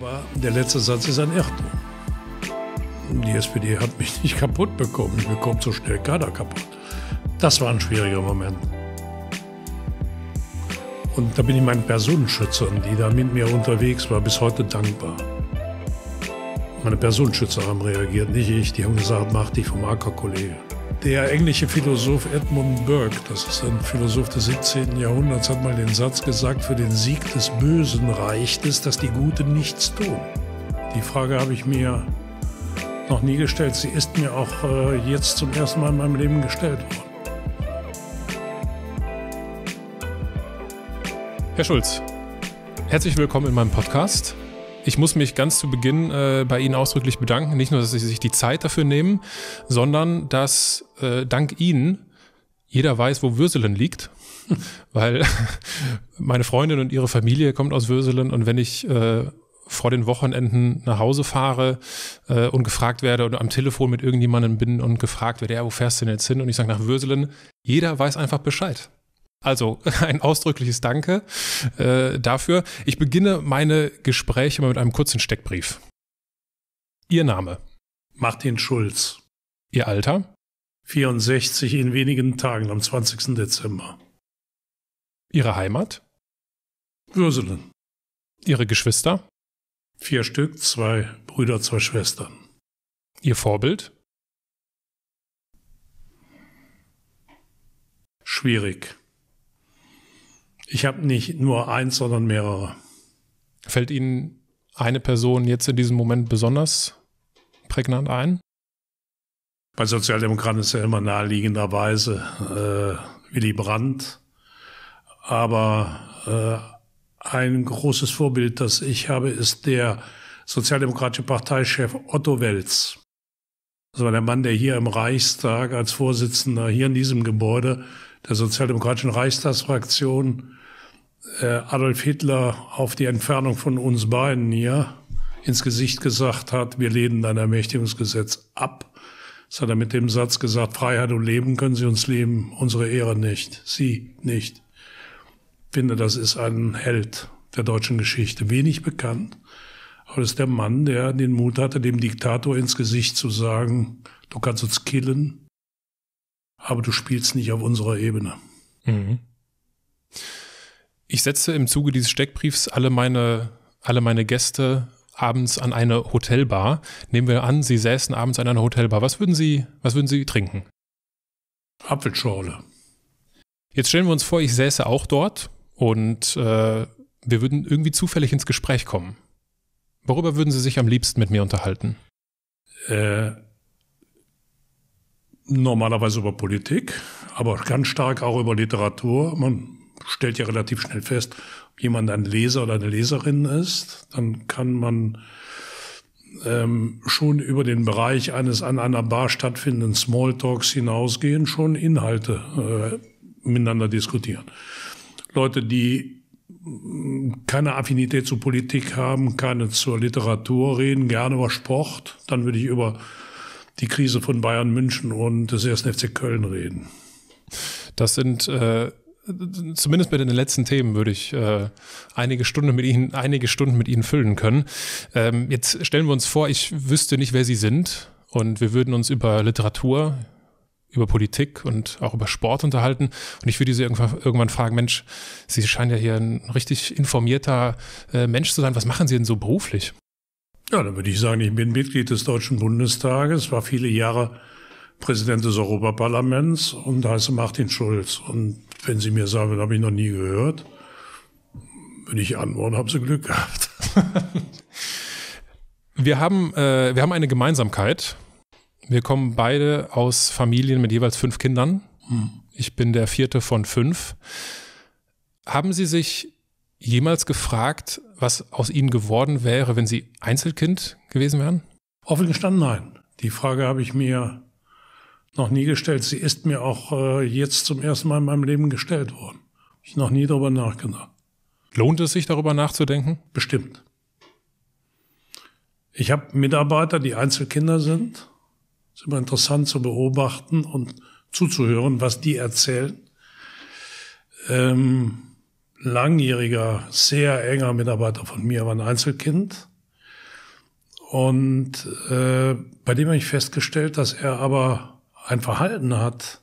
Aber der letzte Satz ist ein Irrtum. Die SPD hat mich nicht kaputt bekommen. Ich bekomme so schnell keiner kaputt. Das war ein schwieriger Moment. Und da bin ich meinen Personenschützern, die da mit mir unterwegs war, bis heute dankbar. Meine Personenschützer haben reagiert, nicht ich. Die haben gesagt, mach dich vom Acker, Kollege. Der englische Philosoph Edmund Burke, das ist ein Philosoph des 17. Jahrhunderts, hat mal den Satz gesagt, für den Sieg des Bösen reicht es, dass die Guten nichts tun. Die Frage habe ich mir noch nie gestellt. Sie ist mir auch äh, jetzt zum ersten Mal in meinem Leben gestellt worden. Herr Schulz, herzlich willkommen in meinem Podcast. Ich muss mich ganz zu Beginn äh, bei Ihnen ausdrücklich bedanken. Nicht nur, dass Sie sich die Zeit dafür nehmen, sondern dass äh, dank Ihnen jeder weiß, wo Würselen liegt. Weil meine Freundin und ihre Familie kommt aus Würselen und wenn ich äh, vor den Wochenenden nach Hause fahre äh, und gefragt werde oder am Telefon mit irgendjemandem bin und gefragt werde, ja, wo fährst du denn jetzt hin? Und ich sage nach Würselen, jeder weiß einfach Bescheid. Also ein ausdrückliches Danke äh, dafür. Ich beginne meine Gespräche mal mit einem kurzen Steckbrief. Ihr Name? Martin Schulz. Ihr Alter? 64 in wenigen Tagen am 20. Dezember. Ihre Heimat? Würselen. Ihre Geschwister? Vier Stück, zwei Brüder, zwei Schwestern. Ihr Vorbild? Schwierig. Ich habe nicht nur eins, sondern mehrere. Fällt Ihnen eine Person jetzt in diesem Moment besonders prägnant ein? Bei Sozialdemokraten ist ja immer naheliegenderweise äh, Willy Brandt. Aber äh, ein großes Vorbild, das ich habe, ist der sozialdemokratische Parteichef Otto Welz. Das war der Mann, der hier im Reichstag als Vorsitzender hier in diesem Gebäude der sozialdemokratischen Reichstagsfraktion Adolf Hitler auf die Entfernung von uns beiden hier ins Gesicht gesagt hat, wir lehnen ein Ermächtigungsgesetz ab. Das hat er mit dem Satz gesagt, Freiheit und Leben können Sie uns leben, unsere Ehre nicht, Sie nicht. Ich finde, das ist ein Held der deutschen Geschichte, wenig bekannt. Aber das ist der Mann, der den Mut hatte, dem Diktator ins Gesicht zu sagen, du kannst uns killen, aber du spielst nicht auf unserer Ebene. Mhm. Ich setze im Zuge dieses Steckbriefs alle meine, alle meine Gäste abends an eine Hotelbar. Nehmen wir an, Sie säßen abends an einer Hotelbar. Was würden Sie, was würden Sie trinken? Apfelschorle. Jetzt stellen wir uns vor, ich säße auch dort und äh, wir würden irgendwie zufällig ins Gespräch kommen. Worüber würden Sie sich am liebsten mit mir unterhalten? Äh, normalerweise über Politik, aber ganz stark auch über Literatur. Man stellt ja relativ schnell fest, ob jemand ein Leser oder eine Leserin ist. Dann kann man ähm, schon über den Bereich eines an einer Bar stattfindenden Smalltalks hinausgehen, schon Inhalte äh, miteinander diskutieren. Leute, die keine Affinität zur Politik haben, keine zur Literatur reden, gerne über Sport, dann würde ich über die Krise von Bayern München und des 1. FC Köln reden. Das sind äh, zumindest mit den letzten Themen würde ich äh, einige Stunden mit Ihnen, einige Stunden mit Ihnen füllen können. Ähm, jetzt stellen wir uns vor, ich wüsste nicht, wer Sie sind und wir würden uns über Literatur, über Politik und auch über Sport unterhalten. Und ich würde Sie irgendwann, irgendwann fragen, Mensch, Sie scheinen ja hier ein richtig informierter äh, Mensch zu sein. Was machen Sie denn so beruflich? Ja, dann würde ich sagen, ich bin Mitglied des Deutschen Bundestages, war viele Jahre Präsident des Europaparlaments und heiße Martin Schulz. Und wenn Sie mir sagen, das habe ich noch nie gehört, würde ich antworten, haben Sie Glück gehabt. wir, haben, äh, wir haben eine Gemeinsamkeit. Wir kommen beide aus Familien mit jeweils fünf Kindern. Hm. Ich bin der vierte von fünf. Haben Sie sich jemals gefragt, was aus Ihnen geworden wäre, wenn Sie Einzelkind gewesen wären? Offen gestanden, nein. Die Frage habe ich mir noch nie gestellt. Sie ist mir auch äh, jetzt zum ersten Mal in meinem Leben gestellt worden. Ich noch nie darüber nachgedacht. Lohnt es sich, darüber nachzudenken? Bestimmt. Ich habe Mitarbeiter, die Einzelkinder sind. Es ist immer interessant zu beobachten und zuzuhören, was die erzählen. Ähm, langjähriger, sehr enger Mitarbeiter von mir war ein Einzelkind. Und äh, bei dem habe ich festgestellt, dass er aber ein Verhalten hat,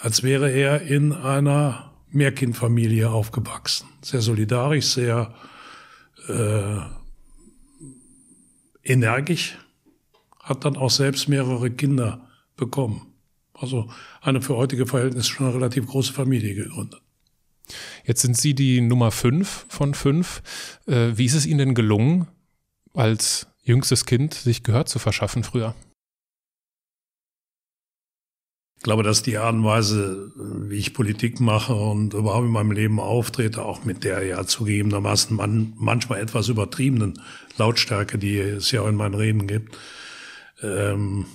als wäre er in einer Mehrkindfamilie aufgewachsen. Sehr solidarisch, sehr äh, energisch, hat dann auch selbst mehrere Kinder bekommen. Also eine für heutige Verhältnisse schon eine relativ große Familie gegründet. Jetzt sind Sie die Nummer fünf von fünf. Äh, wie ist es Ihnen denn gelungen, als jüngstes Kind sich Gehör zu verschaffen früher? Ich glaube, dass die Art und Weise, wie ich Politik mache und überhaupt in meinem Leben auftrete, auch mit der ja zugegebenermaßen man, manchmal etwas übertriebenen Lautstärke, die es ja auch in meinen Reden gibt, ähm,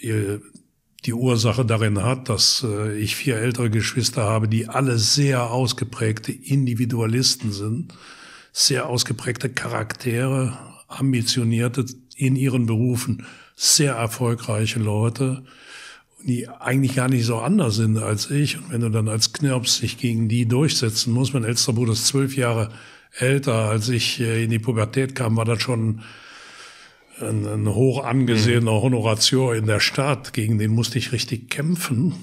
die Ursache darin hat, dass äh, ich vier ältere Geschwister habe, die alle sehr ausgeprägte Individualisten sind, sehr ausgeprägte Charaktere, ambitionierte in ihren Berufen, sehr erfolgreiche Leute, die eigentlich gar nicht so anders sind als ich. Und wenn du dann als Knirps sich gegen die durchsetzen musst, mein älterer Bruder ist zwölf Jahre älter, als ich äh, in die Pubertät kam, war das schon ein, ein hoch angesehener mhm. Honoratio in der Stadt, gegen den musste ich richtig kämpfen.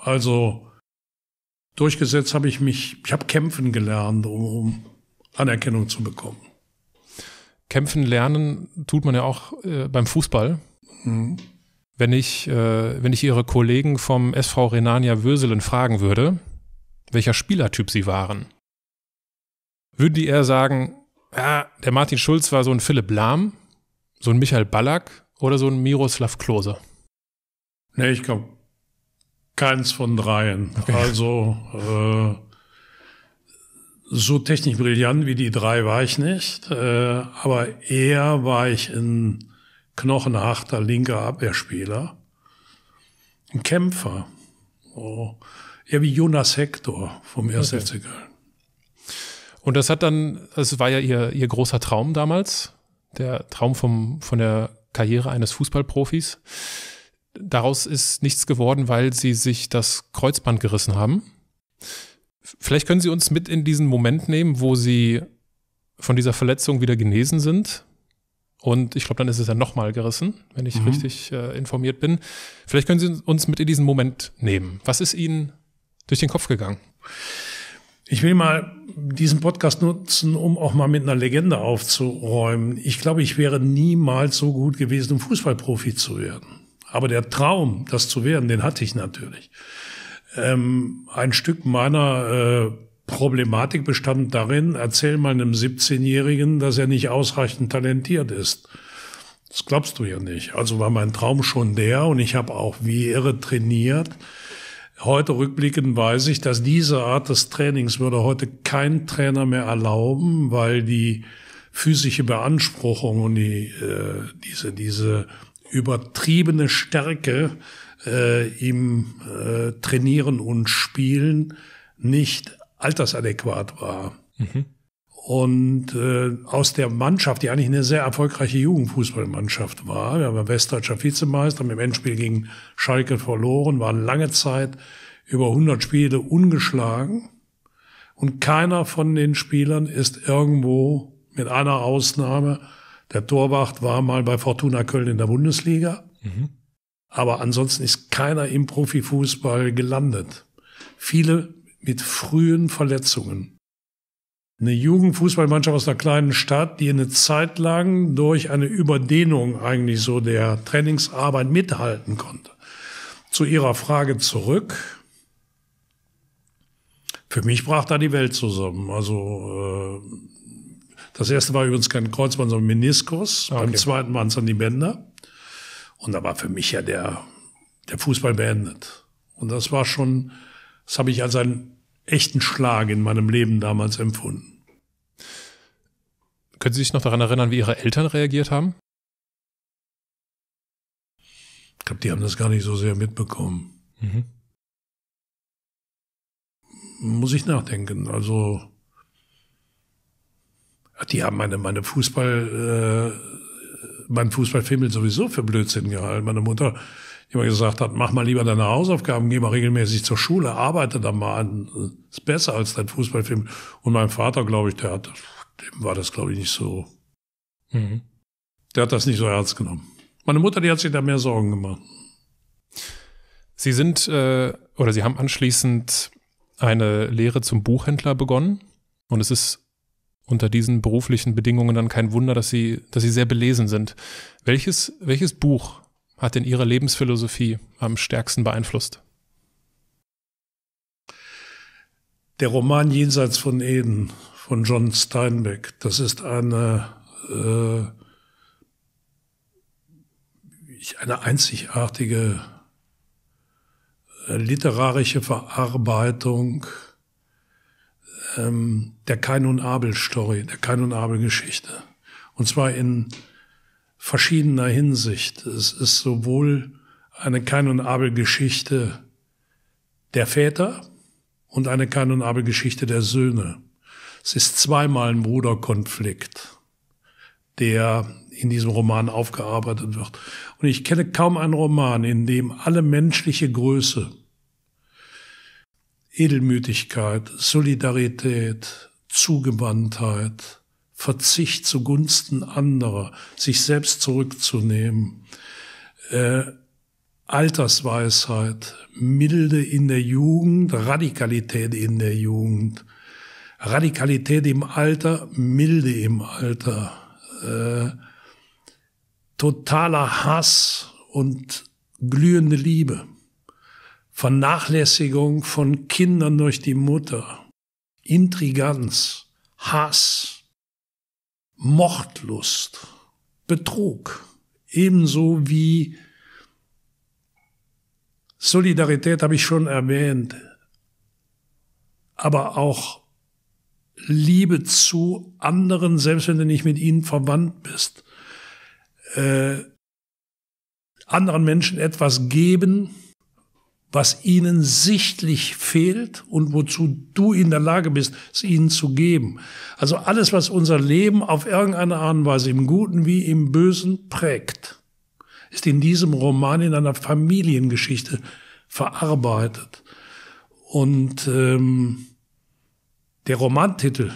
Also durchgesetzt habe ich mich, ich habe kämpfen gelernt, um, um Anerkennung zu bekommen. Kämpfen lernen tut man ja auch äh, beim Fußball. Mhm. Wenn ich, äh, wenn ich Ihre Kollegen vom SV Renania Würselen fragen würde, welcher Spielertyp Sie waren, würden die eher sagen, ja, der Martin Schulz war so ein Philipp Lahm, so ein Michael Ballack oder so ein Miroslav Klose? Nee, ich glaube, keins von dreien. Okay. Also äh, so technisch brillant wie die drei war ich nicht, äh, aber eher war ich ein knochenharter linker Abwehrspieler, ein Kämpfer, oh, eher wie Jonas Hector vom 1. Okay. FC Köln. Und das hat dann, es war ja ihr, ihr großer Traum damals, der Traum vom, von der Karriere eines Fußballprofis. Daraus ist nichts geworden, weil sie sich das Kreuzband gerissen haben. Vielleicht können Sie uns mit in diesen Moment nehmen, wo Sie von dieser Verletzung wieder genesen sind. Und ich glaube, dann ist es ja nochmal gerissen, wenn ich mhm. richtig äh, informiert bin. Vielleicht können Sie uns mit in diesen Moment nehmen. Was ist Ihnen durch den Kopf gegangen? Ich will mal diesen Podcast nutzen, um auch mal mit einer Legende aufzuräumen. Ich glaube, ich wäre niemals so gut gewesen, um Fußballprofi zu werden. Aber der Traum, das zu werden, den hatte ich natürlich. Ähm, ein Stück meiner äh, Problematik bestand darin, erzähl mal einem 17-Jährigen, dass er nicht ausreichend talentiert ist. Das glaubst du ja nicht. Also war mein Traum schon der und ich habe auch wie irre trainiert Heute rückblickend weiß ich, dass diese Art des Trainings würde heute kein Trainer mehr erlauben, weil die physische Beanspruchung und die, äh, diese, diese übertriebene Stärke äh, im äh, Trainieren und Spielen nicht altersadäquat war. Mhm. Und äh, aus der Mannschaft, die eigentlich eine sehr erfolgreiche Jugendfußballmannschaft war, wir waren westdeutscher Vizemeister, haben im Endspiel gegen Schalke verloren, waren lange Zeit über 100 Spiele ungeschlagen. Und keiner von den Spielern ist irgendwo, mit einer Ausnahme, der Torwart war mal bei Fortuna Köln in der Bundesliga. Mhm. Aber ansonsten ist keiner im Profifußball gelandet. Viele mit frühen Verletzungen eine Jugendfußballmannschaft aus einer kleinen Stadt, die eine Zeit lang durch eine Überdehnung eigentlich so der Trainingsarbeit mithalten konnte. Zu Ihrer Frage zurück. Für mich brach da die Welt zusammen. Also äh, das erste war übrigens kein Kreuzband, sondern Meniskus. Okay. Beim zweiten waren es dann die Bänder. Und da war für mich ja der, der Fußball beendet. Und das war schon, das habe ich als ein echten Schlag in meinem Leben damals empfunden. Können Sie sich noch daran erinnern, wie Ihre Eltern reagiert haben? Ich glaube, die haben das gar nicht so sehr mitbekommen. Mhm. Muss ich nachdenken. Also, die haben meine, meine Fußball, äh, meinen Fußballfilm sowieso für Blödsinn gehalten. Meine Mutter immer gesagt hat, mach mal lieber deine Hausaufgaben, geh mal regelmäßig zur Schule, arbeite da mal an. Ist besser als dein Fußballfilm. Und mein Vater, glaube ich, der hat, dem war das, glaube ich, nicht so. Mhm. Der hat das nicht so ernst genommen. Meine Mutter, die hat sich da mehr Sorgen gemacht. Sie sind äh, oder Sie haben anschließend eine Lehre zum Buchhändler begonnen und es ist unter diesen beruflichen Bedingungen dann kein Wunder, dass Sie, dass Sie sehr belesen sind. Welches, welches Buch hat denn Ihre Lebensphilosophie am stärksten beeinflusst? Der Roman Jenseits von Eden von John Steinbeck, das ist eine, äh, eine einzigartige äh, literarische Verarbeitung ähm, der Kain und Abel Story, der Kain und Abel Geschichte. Und zwar in verschiedener Hinsicht. Es ist sowohl eine Kain und Abel Geschichte der Väter und eine Kain und Abel Geschichte der Söhne. Es ist zweimal ein Bruderkonflikt, der in diesem Roman aufgearbeitet wird. Und ich kenne kaum einen Roman, in dem alle menschliche Größe, Edelmütigkeit, Solidarität, Zugewandtheit, Verzicht zugunsten anderer, sich selbst zurückzunehmen, äh, Altersweisheit, Milde in der Jugend, Radikalität in der Jugend, Radikalität im Alter, Milde im Alter, äh, totaler Hass und glühende Liebe. Vernachlässigung von Kindern durch die Mutter, Intriganz, Hass, Mordlust, Betrug, ebenso wie Solidarität habe ich schon erwähnt, aber auch Liebe zu anderen, selbst wenn du nicht mit ihnen verwandt bist, äh, anderen Menschen etwas geben, was ihnen sichtlich fehlt und wozu du in der Lage bist, es ihnen zu geben. Also alles, was unser Leben auf irgendeine Art und Weise im Guten wie im Bösen prägt, ist in diesem Roman in einer Familiengeschichte verarbeitet. Und ähm, der Romantitel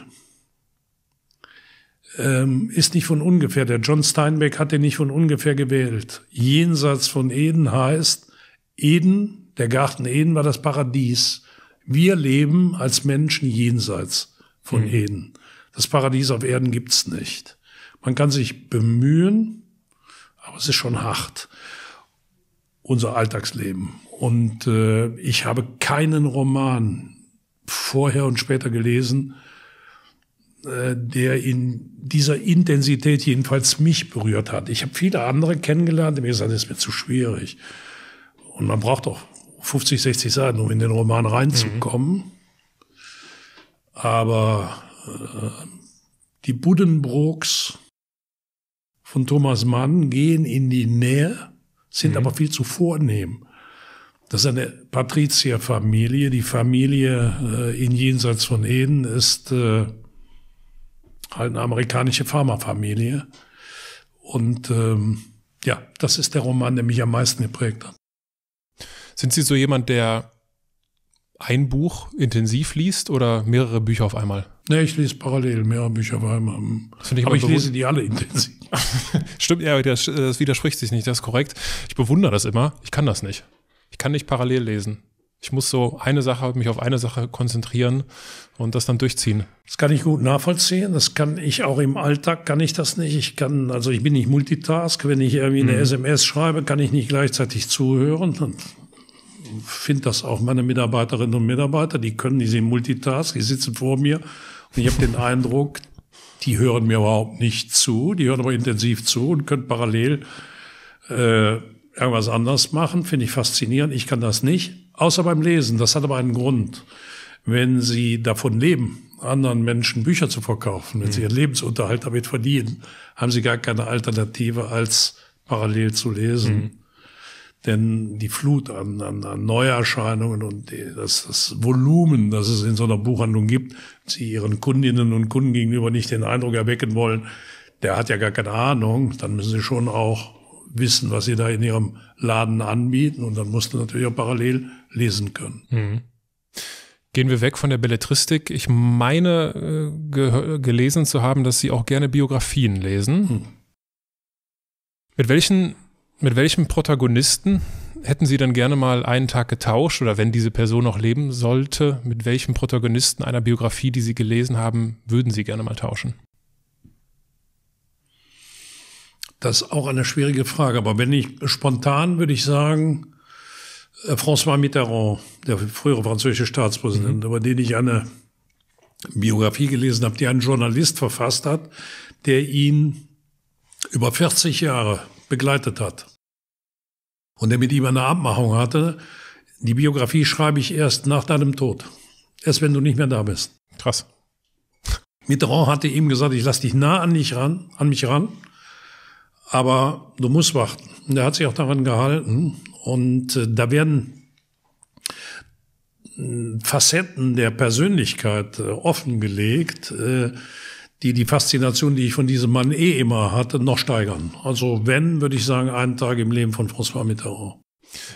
ähm, ist nicht von ungefähr. Der John Steinbeck hat den nicht von ungefähr gewählt. Jenseits von Eden heißt, Eden der Garten Eden war das Paradies. Wir leben als Menschen jenseits von mhm. Eden. Das Paradies auf Erden gibt's nicht. Man kann sich bemühen, aber es ist schon hart, unser Alltagsleben. Und äh, ich habe keinen Roman vorher und später gelesen, äh, der in dieser Intensität jedenfalls mich berührt hat. Ich habe viele andere kennengelernt, die mir gesagt, das ist mir zu schwierig. Und man braucht doch 50, 60 Seiten, um in den Roman reinzukommen. Mhm. Aber äh, die Buddenbrooks von Thomas Mann gehen in die Nähe, sind mhm. aber viel zu vornehm. Das ist eine Patrizierfamilie. Die Familie äh, in Jenseits von Eden ist äh, halt eine amerikanische Pharmafamilie. Und ähm, ja, das ist der Roman, der mich am meisten geprägt hat. Sind Sie so jemand, der ein Buch intensiv liest oder mehrere Bücher auf einmal? Nee, ich lese parallel mehrere Bücher auf einmal. Ich Aber ich lese die alle intensiv. Stimmt, ja, das, das widerspricht sich nicht, das ist korrekt. Ich bewundere das immer. Ich kann das nicht. Ich kann nicht parallel lesen. Ich muss so eine Sache, mich auf eine Sache konzentrieren und das dann durchziehen. Das kann ich gut nachvollziehen. Das kann ich auch im Alltag, kann ich das nicht. Ich kann, also ich bin nicht Multitask. Wenn ich irgendwie eine mhm. SMS schreibe, kann ich nicht gleichzeitig zuhören. Finde das auch meine Mitarbeiterinnen und Mitarbeiter, die können, die sind Multitask, die sitzen vor mir und ich habe den Eindruck, die hören mir überhaupt nicht zu, die hören aber intensiv zu und können parallel äh, irgendwas anderes machen, finde ich faszinierend. Ich kann das nicht, außer beim Lesen. Das hat aber einen Grund. Wenn Sie davon leben, anderen Menschen Bücher zu verkaufen, wenn mhm. Sie Ihren Lebensunterhalt damit verdienen, haben Sie gar keine Alternative als parallel zu lesen. Mhm. Denn die Flut an, an, an Neuerscheinungen und das, das Volumen, das es in so einer Buchhandlung gibt, sie ihren Kundinnen und Kunden gegenüber nicht den Eindruck erwecken wollen, der hat ja gar keine Ahnung, dann müssen sie schon auch wissen, was sie da in ihrem Laden anbieten und dann musst du natürlich auch parallel lesen können. Mhm. Gehen wir weg von der Belletristik. Ich meine, äh, ge gelesen zu haben, dass Sie auch gerne Biografien lesen. Hm. Mit welchen, mit welchem Protagonisten hätten Sie dann gerne mal einen Tag getauscht oder wenn diese Person noch leben sollte, mit welchem Protagonisten einer Biografie, die Sie gelesen haben, würden Sie gerne mal tauschen? Das ist auch eine schwierige Frage, aber wenn ich spontan würde ich sagen, äh, François Mitterrand, der frühere französische Staatspräsident, mhm. über den ich eine Biografie gelesen habe, die ein Journalist verfasst hat, der ihn über 40 Jahre begleitet hat und der mit ihm eine Abmachung hatte, die Biografie schreibe ich erst nach deinem Tod. Erst wenn du nicht mehr da bist. Krass. Mitterrand hatte ihm gesagt, ich lass dich nah an, dich ran, an mich ran, aber du musst warten. Und er hat sich auch daran gehalten. Und äh, da werden äh, Facetten der Persönlichkeit äh, offengelegt, äh, die die Faszination, die ich von diesem Mann eh immer hatte, noch steigern. Also wenn, würde ich sagen, einen Tag im Leben von François Mitterrand.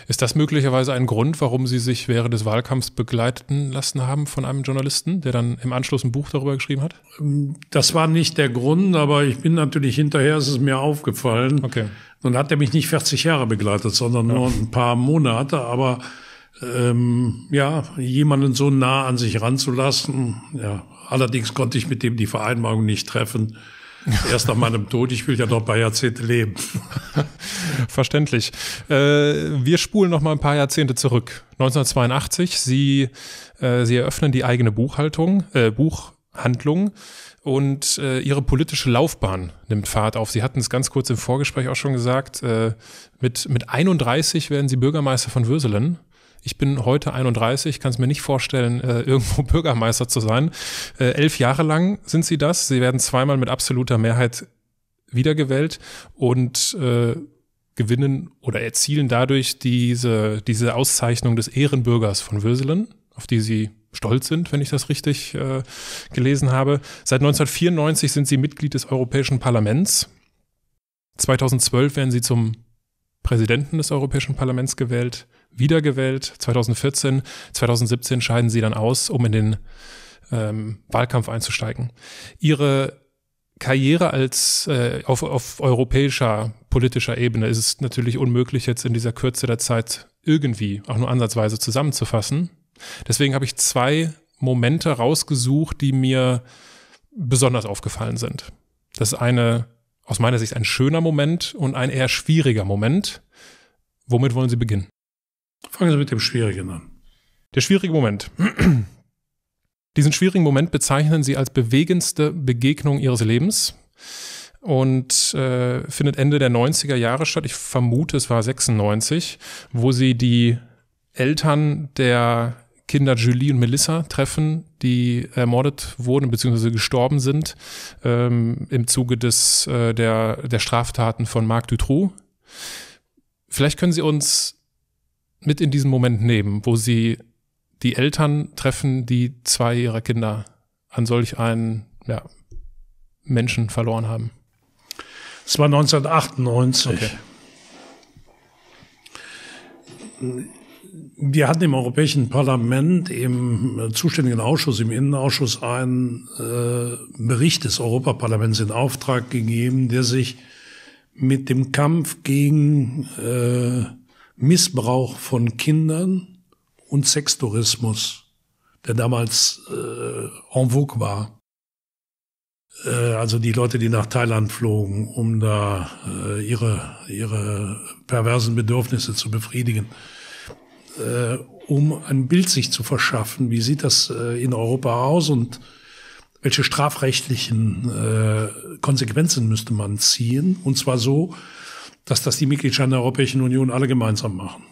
Ist das möglicherweise ein Grund, warum Sie sich während des Wahlkampfs begleiten lassen haben von einem Journalisten, der dann im Anschluss ein Buch darüber geschrieben hat? Das war nicht der Grund, aber ich bin natürlich hinterher, ist es mir aufgefallen. Okay. Nun hat er mich nicht 40 Jahre begleitet, sondern ja. nur ein paar Monate, aber ähm, ja, jemanden so nah an sich ranzulassen, ja, Allerdings konnte ich mit dem die Vereinbarung nicht treffen. Erst nach meinem Tod, ich will ja noch ein paar Jahrzehnte leben. Verständlich. Äh, wir spulen noch mal ein paar Jahrzehnte zurück. 1982, Sie, äh, Sie eröffnen die eigene Buchhaltung, äh, Buchhandlung und äh, Ihre politische Laufbahn nimmt Fahrt auf. Sie hatten es ganz kurz im Vorgespräch auch schon gesagt. Äh, mit, mit 31 werden Sie Bürgermeister von Würselen. Ich bin heute 31, kann es mir nicht vorstellen, äh, irgendwo Bürgermeister zu sein. Äh, elf Jahre lang sind sie das. Sie werden zweimal mit absoluter Mehrheit wiedergewählt und äh, gewinnen oder erzielen dadurch diese, diese Auszeichnung des Ehrenbürgers von Würselen, auf die sie stolz sind, wenn ich das richtig äh, gelesen habe. Seit 1994 sind sie Mitglied des Europäischen Parlaments. 2012 werden sie zum Präsidenten des Europäischen Parlaments gewählt wiedergewählt. 2014, 2017 scheiden sie dann aus, um in den ähm, Wahlkampf einzusteigen. Ihre Karriere als äh, auf, auf europäischer politischer Ebene ist es natürlich unmöglich, jetzt in dieser Kürze der Zeit irgendwie auch nur ansatzweise zusammenzufassen. Deswegen habe ich zwei Momente rausgesucht, die mir besonders aufgefallen sind. Das eine, aus meiner Sicht ein schöner Moment und ein eher schwieriger Moment. Womit wollen Sie beginnen? Fangen Sie mit dem Schwierigen an. Der schwierige Moment. Diesen schwierigen Moment bezeichnen Sie als bewegendste Begegnung Ihres Lebens und äh, findet Ende der 90er Jahre statt. Ich vermute, es war 96, wo Sie die Eltern der Kinder Julie und Melissa treffen, die ermordet wurden bzw. gestorben sind ähm, im Zuge des, äh, der, der Straftaten von Marc Dutroux. Vielleicht können Sie uns mit in diesen Moment nehmen, wo sie die Eltern treffen, die zwei ihrer Kinder an solch einen ja, Menschen verloren haben? Es war 1998. Okay. Wir hatten im Europäischen Parlament im zuständigen Ausschuss, im Innenausschuss, einen äh, Bericht des Europaparlaments in Auftrag gegeben, der sich mit dem Kampf gegen äh, Missbrauch von Kindern und Sextourismus, der damals äh, en vogue war. Äh, also die Leute, die nach Thailand flogen, um da äh, ihre, ihre perversen Bedürfnisse zu befriedigen. Äh, um ein Bild sich zu verschaffen, wie sieht das äh, in Europa aus und welche strafrechtlichen äh, Konsequenzen müsste man ziehen? Und zwar so, dass das die Mitgliedstaaten der Europäischen Union alle gemeinsam machen.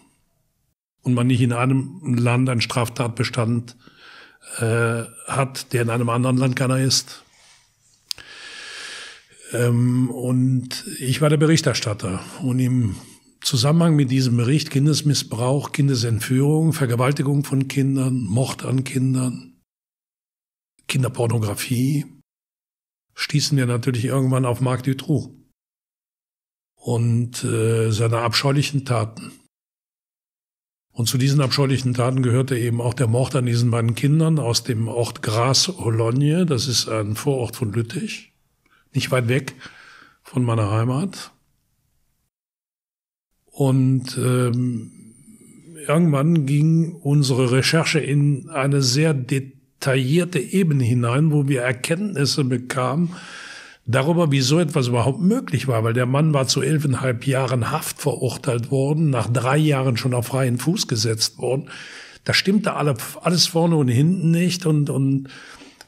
Und man nicht in einem Land einen Straftatbestand äh, hat, der in einem anderen Land keiner ist. Ähm, und ich war der Berichterstatter. Und im Zusammenhang mit diesem Bericht Kindesmissbrauch, Kindesentführung, Vergewaltigung von Kindern, Mord an Kindern, Kinderpornografie, stießen wir natürlich irgendwann auf Marc Dutroux und äh, seine abscheulichen Taten. Und zu diesen abscheulichen Taten gehörte eben auch der Mord an diesen beiden Kindern aus dem Ort Gras-Hologne. Das ist ein Vorort von Lüttich, nicht weit weg von meiner Heimat. Und ähm, irgendwann ging unsere Recherche in eine sehr detaillierte Ebene hinein, wo wir Erkenntnisse bekamen darüber, wie so etwas überhaupt möglich war, weil der Mann war zu elfeinhalb Jahren Haft verurteilt worden, nach drei Jahren schon auf freien Fuß gesetzt worden. Da stimmte alle, alles vorne und hinten nicht und, und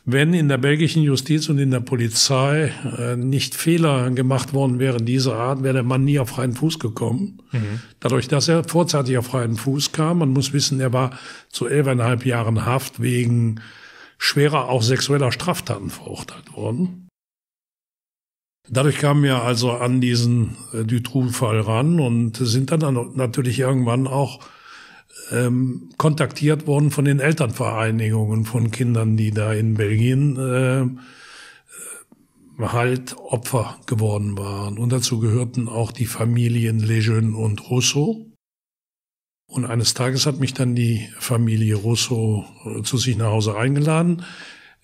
wenn in der belgischen Justiz und in der Polizei äh, nicht Fehler gemacht worden wären dieser Art, wäre der Mann nie auf freien Fuß gekommen. Mhm. Dadurch, dass er vorzeitig auf freien Fuß kam, man muss wissen, er war zu elfeinhalb Jahren Haft wegen schwerer auch sexueller Straftaten verurteilt worden. Dadurch kamen wir also an diesen äh, Dutroux-Fall ran und sind dann natürlich irgendwann auch ähm, kontaktiert worden von den Elternvereinigungen von Kindern, die da in Belgien äh, äh, halt Opfer geworden waren. Und dazu gehörten auch die Familien Lejeune und Rousseau. Und eines Tages hat mich dann die Familie Rousseau äh, zu sich nach Hause eingeladen.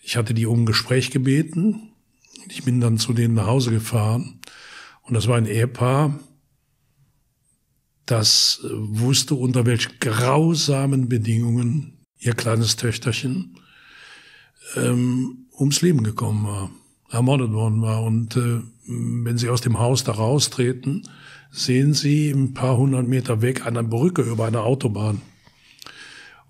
Ich hatte die um ein Gespräch gebeten. Ich bin dann zu denen nach Hause gefahren. Und das war ein Ehepaar, das äh, wusste, unter welch grausamen Bedingungen ihr kleines Töchterchen ähm, ums Leben gekommen war, ermordet worden war. Und äh, wenn sie aus dem Haus da raustreten, sehen sie ein paar hundert Meter weg eine Brücke über eine Autobahn.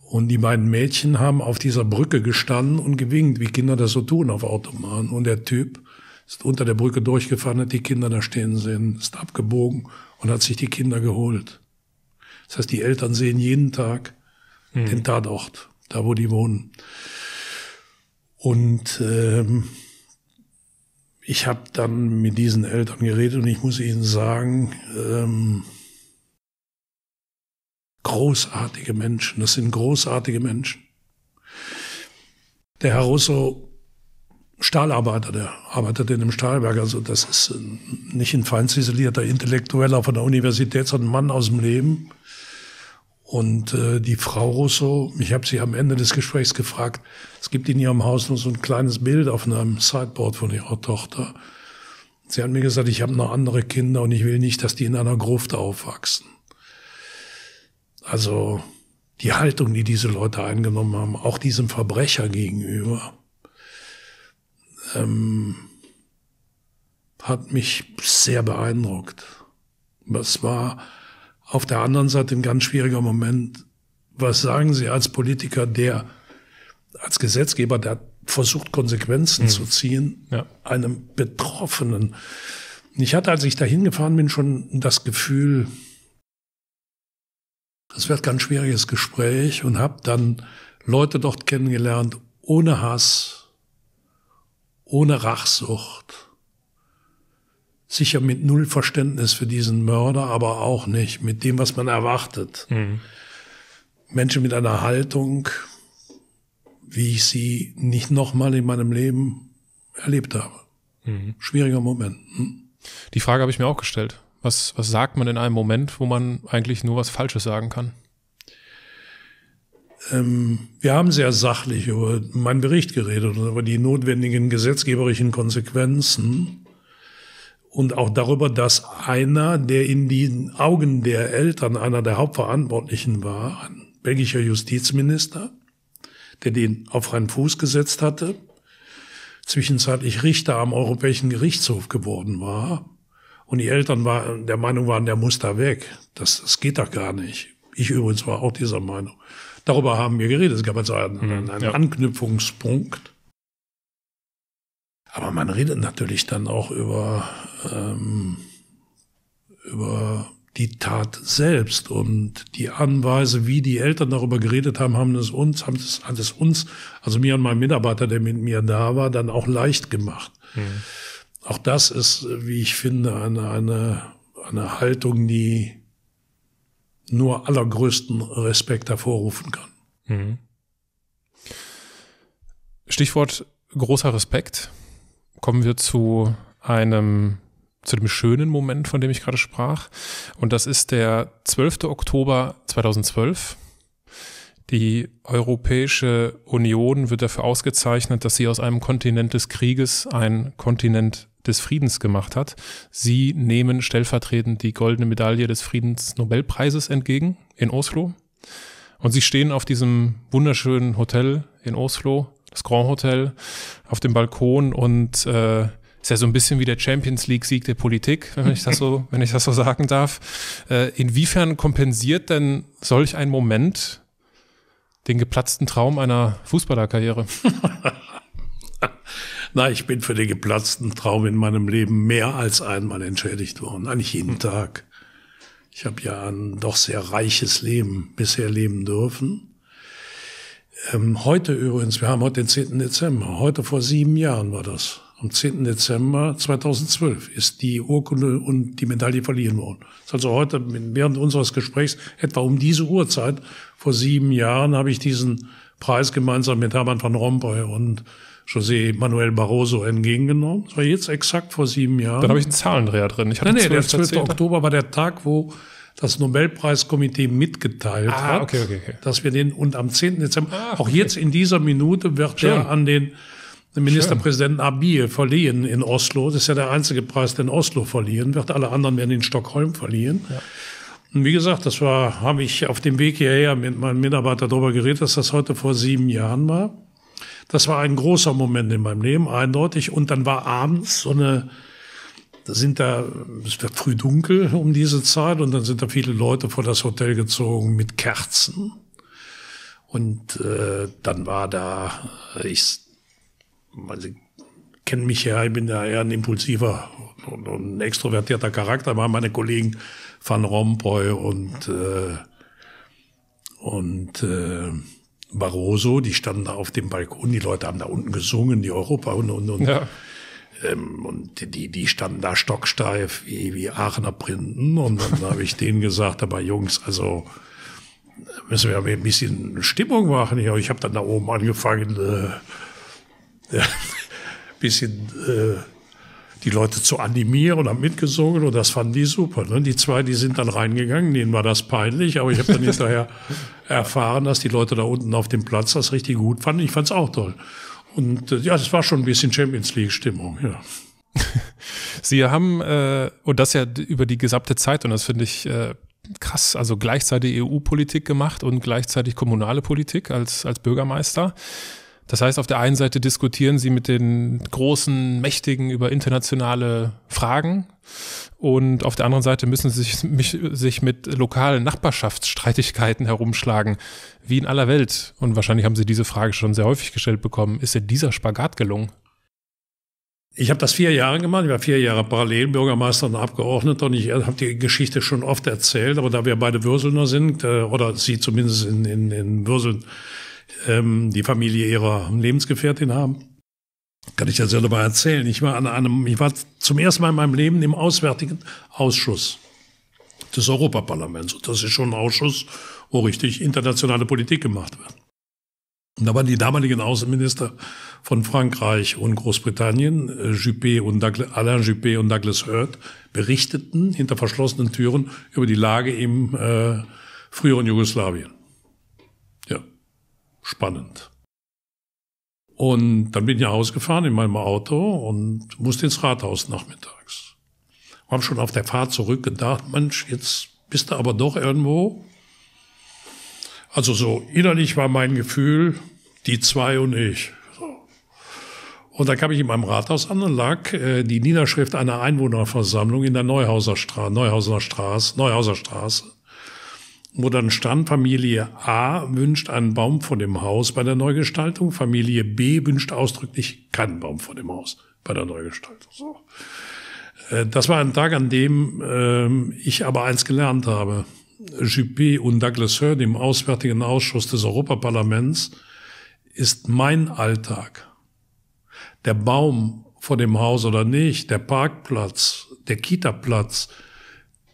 Und die beiden Mädchen haben auf dieser Brücke gestanden und gewinkt, wie Kinder das so tun auf Autobahnen. Und der Typ ist unter der Brücke durchgefahren, hat die Kinder da stehen sehen, ist abgebogen und hat sich die Kinder geholt. Das heißt, die Eltern sehen jeden Tag mhm. den Tatort, da wo die wohnen. Und ähm, ich habe dann mit diesen Eltern geredet und ich muss ihnen sagen, ähm, großartige Menschen, das sind großartige Menschen. Der Herr Russo Stahlarbeiter, der arbeitet in einem Stahlwerk. Also das ist äh, nicht ein fein ziselierter Intellektueller von der Universität, sondern ein Mann aus dem Leben. Und äh, die Frau Rousseau, ich habe sie am Ende des Gesprächs gefragt, es gibt in ihrem Haus nur so ein kleines Bild auf einem Sideboard von ihrer Tochter. Sie hat mir gesagt, ich habe noch andere Kinder und ich will nicht, dass die in einer Gruft aufwachsen. Also die Haltung, die diese Leute eingenommen haben, auch diesem Verbrecher gegenüber, ähm, hat mich sehr beeindruckt. Es war auf der anderen Seite ein ganz schwieriger Moment. Was sagen Sie als Politiker, der als Gesetzgeber, der versucht, Konsequenzen mhm. zu ziehen, ja. einem Betroffenen? Ich hatte, als ich dahin gefahren bin, schon das Gefühl, das wird ganz schwieriges Gespräch und habe dann Leute dort kennengelernt, ohne Hass, ohne Rachsucht. Sicher mit null Verständnis für diesen Mörder, aber auch nicht mit dem, was man erwartet. Mhm. Menschen mit einer Haltung, wie ich sie nicht nochmal in meinem Leben erlebt habe. Mhm. Schwieriger Moment. Hm? Die Frage habe ich mir auch gestellt. Was, was sagt man in einem Moment, wo man eigentlich nur was Falsches sagen kann? Ähm, wir haben sehr sachlich über meinen Bericht geredet und über die notwendigen gesetzgeberischen Konsequenzen und auch darüber, dass einer, der in den Augen der Eltern einer der Hauptverantwortlichen war, ein belgischer Justizminister, der den auf freien Fuß gesetzt hatte, zwischenzeitlich Richter am Europäischen Gerichtshof geworden war und die Eltern war, der Meinung waren, der muss da weg. Das, das geht doch gar nicht. Ich übrigens war auch dieser Meinung. Darüber haben wir geredet. Es gab also einen, mhm, einen ja. Anknüpfungspunkt. Aber man redet natürlich dann auch über, ähm, über die Tat selbst und die Anweise, wie die Eltern darüber geredet haben, haben es uns, haben es, hat es uns, also mir und meinem Mitarbeiter, der mit mir da war, dann auch leicht gemacht. Mhm. Auch das ist, wie ich finde, eine, eine, eine Haltung, die nur allergrößten Respekt hervorrufen kann. Mhm. Stichwort großer Respekt. Kommen wir zu einem zu dem schönen Moment, von dem ich gerade sprach. Und das ist der 12. Oktober 2012. Die Europäische Union wird dafür ausgezeichnet, dass sie aus einem Kontinent des Krieges ein Kontinent des Friedens gemacht hat. Sie nehmen stellvertretend die goldene Medaille des Friedensnobelpreises entgegen in Oslo. Und sie stehen auf diesem wunderschönen Hotel in Oslo, das Grand Hotel, auf dem Balkon und äh, ist ja so ein bisschen wie der Champions League-Sieg der Politik, wenn ich das so, wenn ich das so sagen darf. Äh, inwiefern kompensiert denn solch ein Moment den geplatzten Traum einer Fußballerkarriere? Na, ich bin für den geplatzten Traum in meinem Leben mehr als einmal entschädigt worden, eigentlich jeden Tag. Ich habe ja ein doch sehr reiches Leben bisher leben dürfen. Ähm, heute übrigens, wir haben heute den 10. Dezember, heute vor sieben Jahren war das. Am 10. Dezember 2012 ist die Urkunde und die Medaille verliehen worden. Also heute während unseres Gesprächs etwa um diese Uhrzeit vor sieben Jahren habe ich diesen Preis gemeinsam mit Hermann van Rompuy und José Manuel Barroso entgegengenommen. Das war jetzt exakt vor sieben Jahren. Dann habe ich einen Zahlendreher drin. Ich hatte nee, nee, der 12. Oktober war der Tag, wo das Nobelpreiskomitee mitgeteilt ah, hat, okay, okay, okay. dass wir den, und am 10. Dezember, ah, auch jetzt in dieser Minute wird Schön. der an den Ministerpräsidenten Abiy verliehen in Oslo. Das ist ja der einzige Preis, den Oslo verliehen wird. Alle anderen werden in Stockholm verliehen. Ja. Und wie gesagt, das war, habe ich auf dem Weg hierher mit meinem Mitarbeiter darüber geredet, dass das heute vor sieben Jahren war. Das war ein großer Moment in meinem Leben, eindeutig. Und dann war abends so eine, da sind da, es wird früh dunkel um diese Zeit und dann sind da viele Leute vor das Hotel gezogen mit Kerzen. Und äh, dann war da, ich, also, kennen mich ja, ich bin ja eher ein impulsiver und, und ein extrovertierter Charakter, waren meine Kollegen Van Rompuy und äh, und äh, Barroso, die standen da auf dem Balkon, die Leute haben da unten gesungen, die Europa und und, und, ja. ähm, und die, die standen da stocksteif wie, wie Aachener Printen. Und dann habe ich denen gesagt, aber Jungs, also müssen wir ein bisschen Stimmung machen. Ich, ich habe dann da oben angefangen, äh, ja, bisschen äh, die Leute zu animieren und haben mitgesungen und das fanden die super. Ne? Die zwei, die sind dann reingegangen, denen war das peinlich, aber ich habe dann hinterher erfahren, dass die Leute da unten auf dem Platz das richtig gut fanden. Ich fand es auch toll. Und äh, ja, das war schon ein bisschen Champions League-Stimmung, ja. Sie haben, äh, und das ja über die gesamte Zeit, und das finde ich äh, krass, also gleichzeitig EU-Politik gemacht und gleichzeitig kommunale Politik als, als Bürgermeister. Das heißt, auf der einen Seite diskutieren sie mit den großen Mächtigen über internationale Fragen und auf der anderen Seite müssen sie sich, mich, sich mit lokalen Nachbarschaftsstreitigkeiten herumschlagen, wie in aller Welt. Und wahrscheinlich haben sie diese Frage schon sehr häufig gestellt bekommen. Ist dir dieser Spagat gelungen? Ich habe das vier Jahre gemacht. Ich war vier Jahre parallel Bürgermeister und Abgeordneter und ich habe die Geschichte schon oft erzählt. Aber da wir beide Würselner sind, äh, oder Sie zumindest in, in, in Würseln ähm, die Familie ihrer Lebensgefährtin haben. Kann ich ja dabei erzählen. Ich war an einem, ich war zum ersten Mal in meinem Leben im Auswärtigen Ausschuss des Europaparlaments. Und das ist schon ein Ausschuss, wo richtig internationale Politik gemacht wird. Und da waren die damaligen Außenminister von Frankreich und Großbritannien, äh, Juppé und Douglas, Alain Juppé und Douglas Hurt, berichteten hinter verschlossenen Türen über die Lage im äh, früheren Jugoslawien spannend. Und dann bin ich ausgefahren in meinem Auto und musste ins Rathaus nachmittags. Hab schon auf der Fahrt zurück gedacht, Mensch, jetzt bist du aber doch irgendwo. Also so innerlich war mein Gefühl, die zwei und ich. Und dann kam ich in meinem Rathaus an und lag äh, die Niederschrift einer Einwohnerversammlung in der Neuhauser Straße, Neuhauser Straße, Neuhauser Straße wo dann stand, Familie A wünscht einen Baum vor dem Haus bei der Neugestaltung, Familie B wünscht ausdrücklich keinen Baum vor dem Haus bei der Neugestaltung. So. Äh, das war ein Tag, an dem äh, ich aber eins gelernt habe. Juppé und Douglas Hurd im Auswärtigen Ausschuss des Europaparlaments ist mein Alltag. Der Baum vor dem Haus oder nicht, der Parkplatz, der Kitaplatz,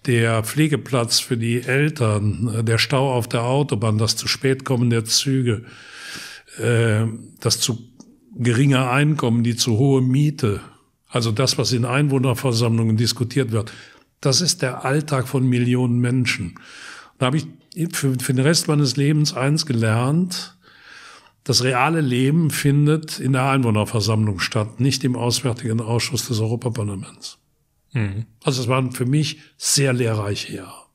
der Pflegeplatz für die Eltern, der Stau auf der Autobahn, das zu spät kommen der Züge, äh, das zu geringe Einkommen, die zu hohe Miete, also das, was in Einwohnerversammlungen diskutiert wird, das ist der Alltag von Millionen Menschen. Da habe ich für den Rest meines Lebens eins gelernt. Das reale Leben findet in der Einwohnerversammlung statt, nicht im Auswärtigen Ausschuss des Europaparlaments. Mhm. Also es waren für mich sehr lehrreiche Jahre.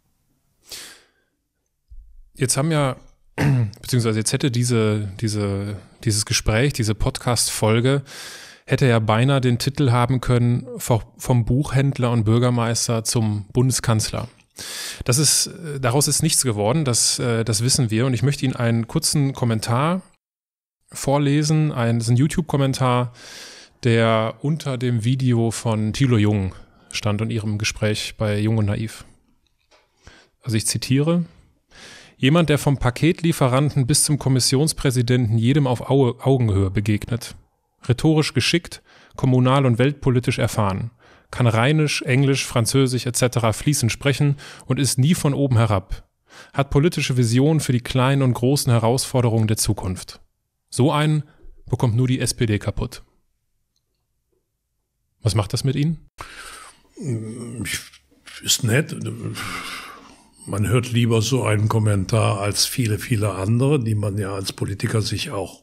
Jetzt haben ja, beziehungsweise jetzt hätte diese, diese, dieses Gespräch, diese Podcast-Folge, hätte ja beinahe den Titel haben können vom Buchhändler und Bürgermeister zum Bundeskanzler. Das ist, äh, daraus ist nichts geworden, das, äh, das wissen wir. Und ich möchte Ihnen einen kurzen Kommentar vorlesen, ein, ein YouTube-Kommentar, der unter dem Video von Thilo Jung stand und ihrem Gespräch bei Jung und Naiv. Also ich zitiere. Jemand, der vom Paketlieferanten bis zum Kommissionspräsidenten jedem auf Augenhöhe begegnet. Rhetorisch geschickt, kommunal und weltpolitisch erfahren kann Rheinisch, Englisch, Französisch etc. fließend sprechen und ist nie von oben herab, hat politische Visionen für die kleinen und großen Herausforderungen der Zukunft. So einen bekommt nur die SPD kaputt. Was macht das mit Ihnen? Ist nett. Man hört lieber so einen Kommentar als viele, viele andere, die man ja als Politiker sich auch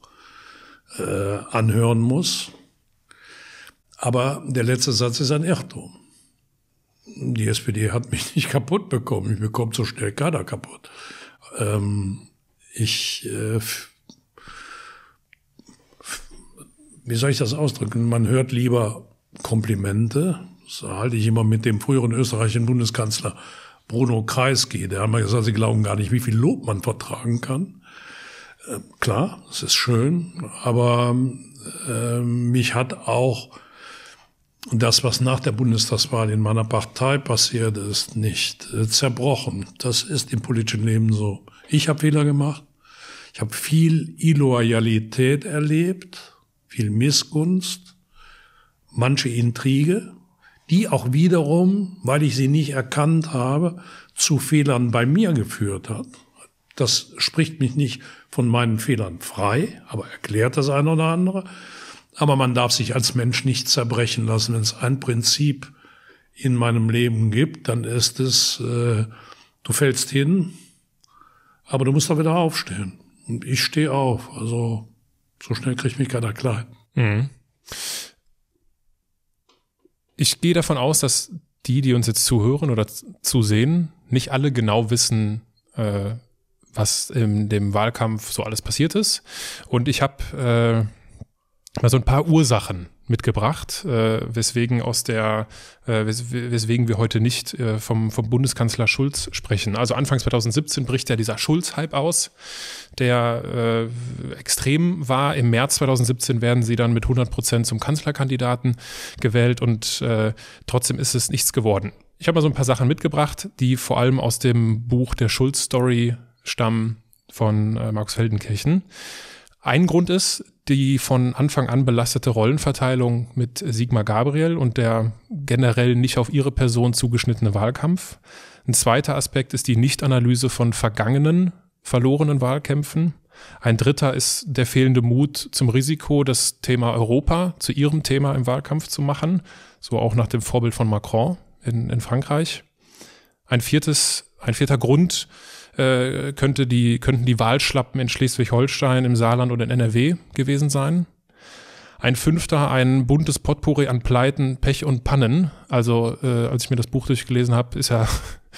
äh, anhören muss. Aber der letzte Satz ist ein Irrtum. Die SPD hat mich nicht kaputt bekommen. Ich bekomme so schnell keiner kaputt. Ähm, ich, äh, wie soll ich das ausdrücken? Man hört lieber Komplimente. Das halte ich immer mit dem früheren österreichischen Bundeskanzler Bruno Kreisky. Der hat mal gesagt, sie glauben gar nicht, wie viel Lob man vertragen kann. Äh, klar, es ist schön, aber äh, mich hat auch das, was nach der Bundestagswahl in meiner Partei passiert ist, nicht äh, zerbrochen. Das ist im politischen Leben so. Ich habe Fehler gemacht. Ich habe viel Illoyalität erlebt, viel Missgunst, manche Intrige, die auch wiederum, weil ich sie nicht erkannt habe, zu Fehlern bei mir geführt hat. Das spricht mich nicht von meinen Fehlern frei, aber erklärt das eine oder andere. Aber man darf sich als Mensch nicht zerbrechen lassen. Wenn es ein Prinzip in meinem Leben gibt, dann ist es, äh, du fällst hin, aber du musst da wieder aufstehen. Und ich stehe auf. Also so schnell kriegt mich keiner klein. Mhm. Ich gehe davon aus, dass die, die uns jetzt zuhören oder zusehen, nicht alle genau wissen, äh, was in dem Wahlkampf so alles passiert ist. Und ich habe äh, mal so ein paar Ursachen mitgebracht, äh, weswegen aus der, äh, wes weswegen wir heute nicht äh, vom, vom Bundeskanzler Schulz sprechen. Also Anfang 2017 bricht ja dieser Schulz-Hype aus, der äh, extrem war. Im März 2017 werden sie dann mit 100 Prozent zum Kanzlerkandidaten gewählt und äh, trotzdem ist es nichts geworden. Ich habe mal so ein paar Sachen mitgebracht, die vor allem aus dem Buch der Schulz-Story stammen von äh, Markus Feldenkirchen. Ein Grund ist die von Anfang an belastete Rollenverteilung mit Sigmar Gabriel und der generell nicht auf ihre Person zugeschnittene Wahlkampf. Ein zweiter Aspekt ist die Nichtanalyse von vergangenen, verlorenen Wahlkämpfen. Ein dritter ist der fehlende Mut zum Risiko, das Thema Europa zu ihrem Thema im Wahlkampf zu machen, so auch nach dem Vorbild von Macron in, in Frankreich. Ein viertes, ein vierter Grund äh, könnte die, könnten die Wahlschlappen in Schleswig-Holstein, im Saarland oder in NRW gewesen sein. Ein fünfter, ein buntes Potpourri an Pleiten, Pech und Pannen. Also, äh, als ich mir das Buch durchgelesen habe, ist ja,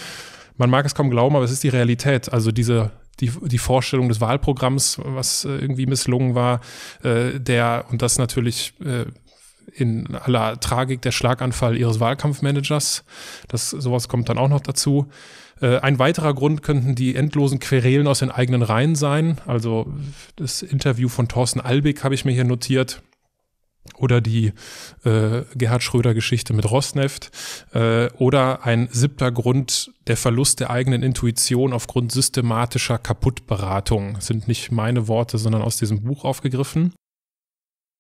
man mag es kaum glauben, aber es ist die Realität. Also diese, die, die Vorstellung des Wahlprogramms, was äh, irgendwie misslungen war, äh, der, und das natürlich äh, in aller Tragik der Schlaganfall ihres Wahlkampfmanagers. Das, sowas kommt dann auch noch dazu. Äh, ein weiterer Grund könnten die endlosen Querelen aus den eigenen Reihen sein. Also das Interview von Thorsten Albig habe ich mir hier notiert. Oder die äh, Gerhard Schröder-Geschichte mit Rosneft. Äh, oder ein siebter Grund, der Verlust der eigenen Intuition aufgrund systematischer Kaputtberatung. Das sind nicht meine Worte, sondern aus diesem Buch aufgegriffen.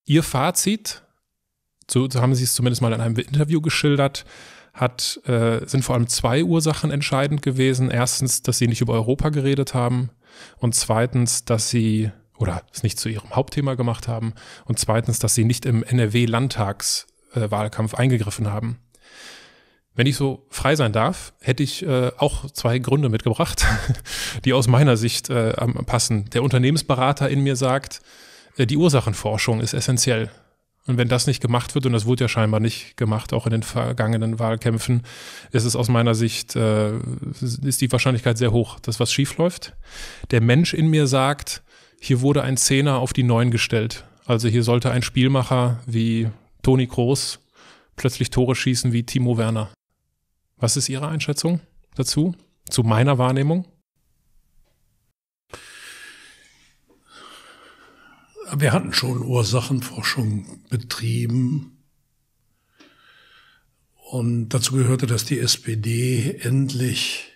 Ihr Fazit, so haben Sie es zumindest mal in einem Interview geschildert, hat, äh, sind vor allem zwei Ursachen entscheidend gewesen. Erstens, dass sie nicht über Europa geredet haben und zweitens, dass sie oder es nicht zu ihrem Hauptthema gemacht haben und zweitens, dass sie nicht im NRW-Landtagswahlkampf äh, eingegriffen haben. Wenn ich so frei sein darf, hätte ich äh, auch zwei Gründe mitgebracht, die aus meiner Sicht äh, passen. Der Unternehmensberater in mir sagt, äh, die Ursachenforschung ist essentiell. Und wenn das nicht gemacht wird, und das wurde ja scheinbar nicht gemacht, auch in den vergangenen Wahlkämpfen, ist es aus meiner Sicht, äh, ist die Wahrscheinlichkeit sehr hoch, dass was schief läuft. Der Mensch in mir sagt, hier wurde ein Zehner auf die Neun gestellt. Also hier sollte ein Spielmacher wie Toni Kroos plötzlich Tore schießen wie Timo Werner. Was ist Ihre Einschätzung dazu? Zu meiner Wahrnehmung? Wir hatten schon Ursachenforschung betrieben. Und dazu gehörte, dass die SPD endlich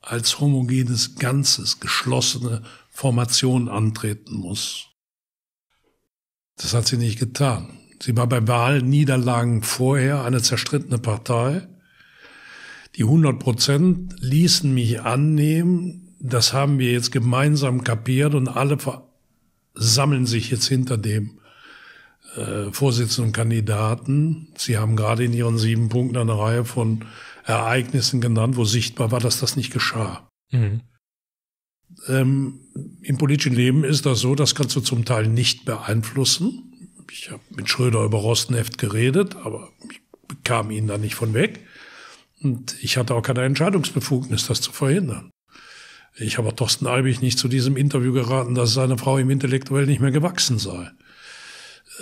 als homogenes Ganzes, geschlossene Formation antreten muss. Das hat sie nicht getan. Sie war bei Wahlniederlagen vorher eine zerstrittene Partei. Die 100 Prozent ließen mich annehmen, das haben wir jetzt gemeinsam kapiert und alle sammeln sich jetzt hinter dem äh, Vorsitzenden Kandidaten. Sie haben gerade in Ihren sieben Punkten eine Reihe von Ereignissen genannt, wo sichtbar war, dass das nicht geschah. Mhm. Ähm, Im politischen Leben ist das so, das kannst du zum Teil nicht beeinflussen. Ich habe mit Schröder über Rostneft geredet, aber ich bekam ihn da nicht von weg. Und ich hatte auch keine Entscheidungsbefugnis, das zu verhindern. Ich habe Thorsten Albig nicht zu diesem Interview geraten, dass seine Frau ihm intellektuell nicht mehr gewachsen sei.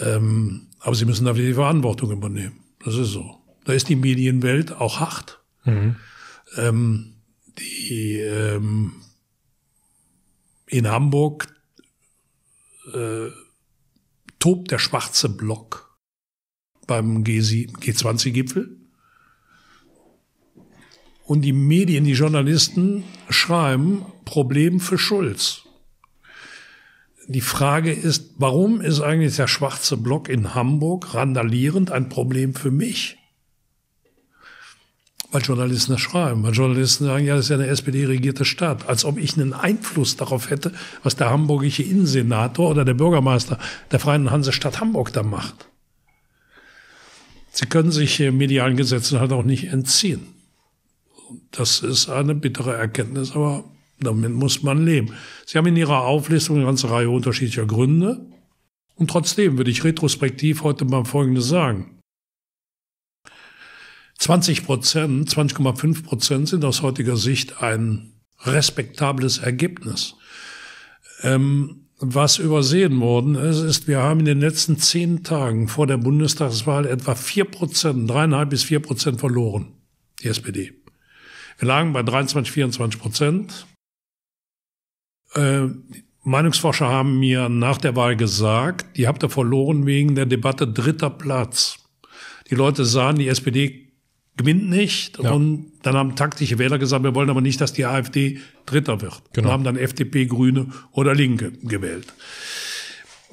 Ähm, aber sie müssen dafür die Verantwortung übernehmen. Das ist so. Da ist die Medienwelt auch hart. Mhm. Ähm, die ähm, in Hamburg äh, tobt der schwarze Block beim G20-Gipfel. Und die Medien, die Journalisten schreiben Problem für Schulz. Die Frage ist, warum ist eigentlich der schwarze Block in Hamburg randalierend ein Problem für mich? Weil Journalisten das schreiben, weil Journalisten sagen, ja, das ist ja eine SPD-regierte Stadt. Als ob ich einen Einfluss darauf hätte, was der hamburgische Innensenator oder der Bürgermeister der Freien Hansestadt Hamburg da macht. Sie können sich medialen Gesetzen halt auch nicht entziehen. Das ist eine bittere Erkenntnis, aber damit muss man leben. Sie haben in Ihrer Auflistung eine ganze Reihe unterschiedlicher Gründe. Und trotzdem würde ich retrospektiv heute mal Folgendes sagen. 20 Prozent, 20,5 Prozent sind aus heutiger Sicht ein respektables Ergebnis. Ähm, was übersehen worden ist, ist, wir haben in den letzten zehn Tagen vor der Bundestagswahl etwa vier Prozent, dreieinhalb bis vier Prozent verloren, die SPD. Wir lagen bei 23, 24 Prozent. Äh, Meinungsforscher haben mir nach der Wahl gesagt, die habt ihr verloren wegen der Debatte dritter Platz. Die Leute sahen, die SPD gewinnt nicht ja. und dann haben taktische Wähler gesagt, wir wollen aber nicht, dass die AfD Dritter wird. Genau. Und haben dann FDP, Grüne oder Linke gewählt.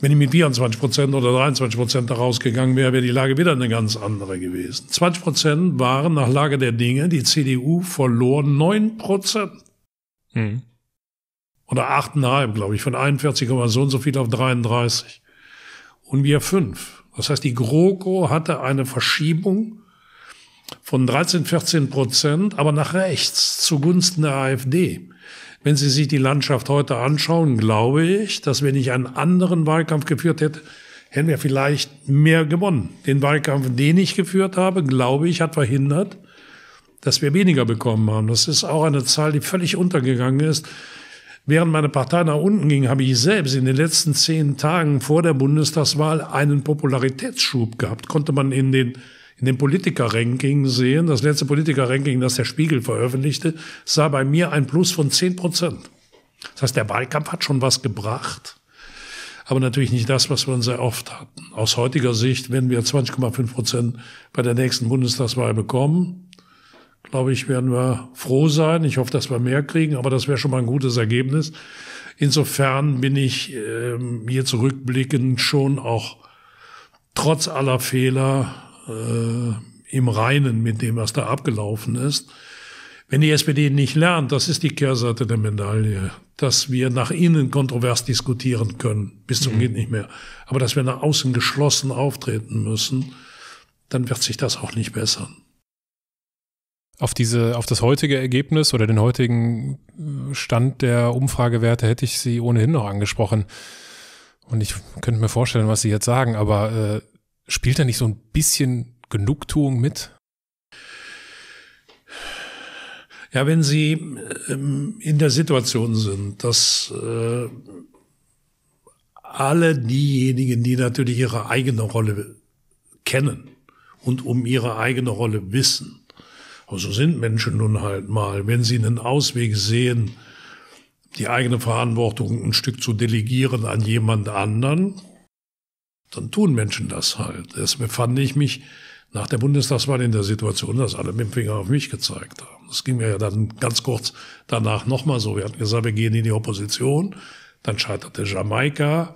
Wenn ich mit 24 Prozent oder 23 Prozent da rausgegangen wäre, wäre die Lage wieder eine ganz andere gewesen. 20 Prozent waren nach Lage der Dinge, die CDU verlor 9 Prozent. Mhm. Oder 8,5, glaube ich, von 41, so und so viel auf 33. Und wir 5. Das heißt, die GroKo hatte eine Verschiebung von 13, 14 Prozent, aber nach rechts zugunsten der AfD. Wenn Sie sich die Landschaft heute anschauen, glaube ich, dass wenn ich einen anderen Wahlkampf geführt hätte, hätten wir vielleicht mehr gewonnen. Den Wahlkampf, den ich geführt habe, glaube ich, hat verhindert, dass wir weniger bekommen haben. Das ist auch eine Zahl, die völlig untergegangen ist. Während meine Partei nach unten ging, habe ich selbst in den letzten zehn Tagen vor der Bundestagswahl einen Popularitätsschub gehabt. Konnte man in den in dem Politiker-Ranking sehen, das letzte Politiker-Ranking, das der Spiegel veröffentlichte, sah bei mir ein Plus von 10 Prozent. Das heißt, der Wahlkampf hat schon was gebracht, aber natürlich nicht das, was wir sehr oft hatten. Aus heutiger Sicht, wenn wir 20,5 Prozent bei der nächsten Bundestagswahl bekommen, glaube ich, werden wir froh sein. Ich hoffe, dass wir mehr kriegen, aber das wäre schon mal ein gutes Ergebnis. Insofern bin ich äh, hier zurückblickend schon auch trotz aller Fehler äh, im Reinen mit dem, was da abgelaufen ist. Wenn die SPD nicht lernt, das ist die Kehrseite der Medaille, dass wir nach innen kontrovers diskutieren können, bis zum mhm. geht nicht mehr, aber dass wir nach außen geschlossen auftreten müssen, dann wird sich das auch nicht bessern. auf diese, auf das heutige Ergebnis oder den heutigen Stand der Umfragewerte hätte ich Sie ohnehin noch angesprochen. Und ich könnte mir vorstellen, was Sie jetzt sagen, aber äh, spielt da nicht so ein bisschen Genugtuung mit? Ja, wenn Sie ähm, in der Situation sind, dass äh, alle diejenigen, die natürlich ihre eigene Rolle kennen und um ihre eigene Rolle wissen, also sind Menschen nun halt mal, wenn sie einen Ausweg sehen, die eigene Verantwortung ein Stück zu delegieren an jemand anderen, dann tun Menschen das halt. Deswegen fand ich mich nach der Bundestagswahl in der Situation, dass alle mit dem Finger auf mich gezeigt haben. Das ging mir ja dann ganz kurz danach nochmal so. Wir hatten gesagt, wir gehen in die Opposition. Dann scheiterte Jamaika.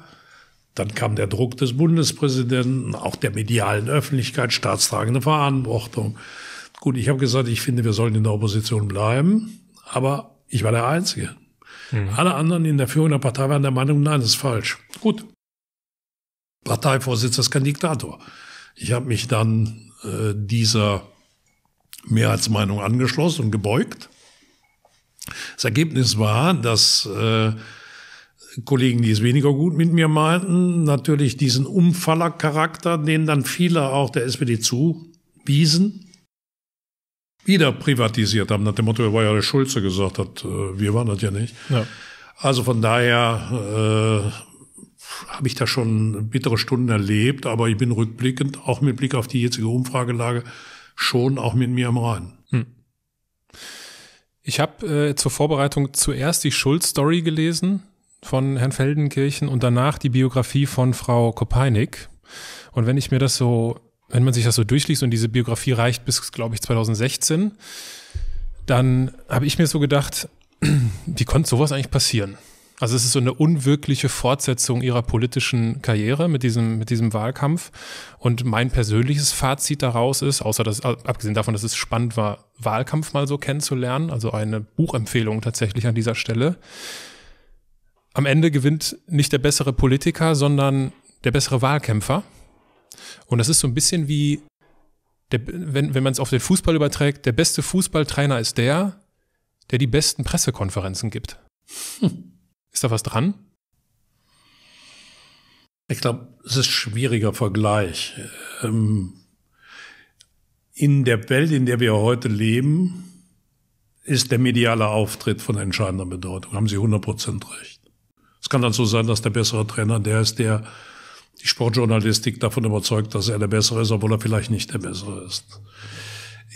Dann kam der Druck des Bundespräsidenten, auch der medialen Öffentlichkeit, staatstragende Verantwortung. Gut, ich habe gesagt, ich finde, wir sollen in der Opposition bleiben, aber ich war der Einzige. Mhm. Alle anderen in der Führung der Partei waren der Meinung, nein, das ist falsch. Gut. Parteivorsitzender ist kein Diktator. Ich habe mich dann äh, dieser Mehrheitsmeinung angeschlossen und gebeugt. Das Ergebnis war, dass äh, Kollegen, die es weniger gut mit mir meinten, natürlich diesen Umfallercharakter, den dann viele auch der SPD zuwiesen, wieder privatisiert haben, nach dem Motto, war ja der Schulze gesagt hat, äh, wir waren das ja nicht. Ja. Also von daher äh, habe ich da schon bittere Stunden erlebt, aber ich bin rückblickend, auch mit Blick auf die jetzige Umfragelage, schon auch mit mir am Rhein. Hm. Ich habe äh, zur Vorbereitung zuerst die Schulz-Story gelesen von Herrn Feldenkirchen und danach die Biografie von Frau Kopeinik. Und wenn ich mir das so wenn man sich das so durchliest und diese Biografie reicht bis, glaube ich, 2016, dann habe ich mir so gedacht, wie konnte sowas eigentlich passieren? Also es ist so eine unwirkliche Fortsetzung ihrer politischen Karriere mit diesem, mit diesem Wahlkampf. Und mein persönliches Fazit daraus ist, außer dass, abgesehen davon, dass es spannend war, Wahlkampf mal so kennenzulernen, also eine Buchempfehlung tatsächlich an dieser Stelle. Am Ende gewinnt nicht der bessere Politiker, sondern der bessere Wahlkämpfer. Und das ist so ein bisschen wie, der, wenn, wenn man es auf den Fußball überträgt, der beste Fußballtrainer ist der, der die besten Pressekonferenzen gibt. Hm. Ist da was dran? Ich glaube, es ist schwieriger Vergleich. Ähm, in der Welt, in der wir heute leben, ist der mediale Auftritt von entscheidender Bedeutung. Haben Sie 100% recht. Es kann dann so sein, dass der bessere Trainer der ist, der die Sportjournalistik davon überzeugt, dass er der Bessere ist, obwohl er vielleicht nicht der Bessere ist.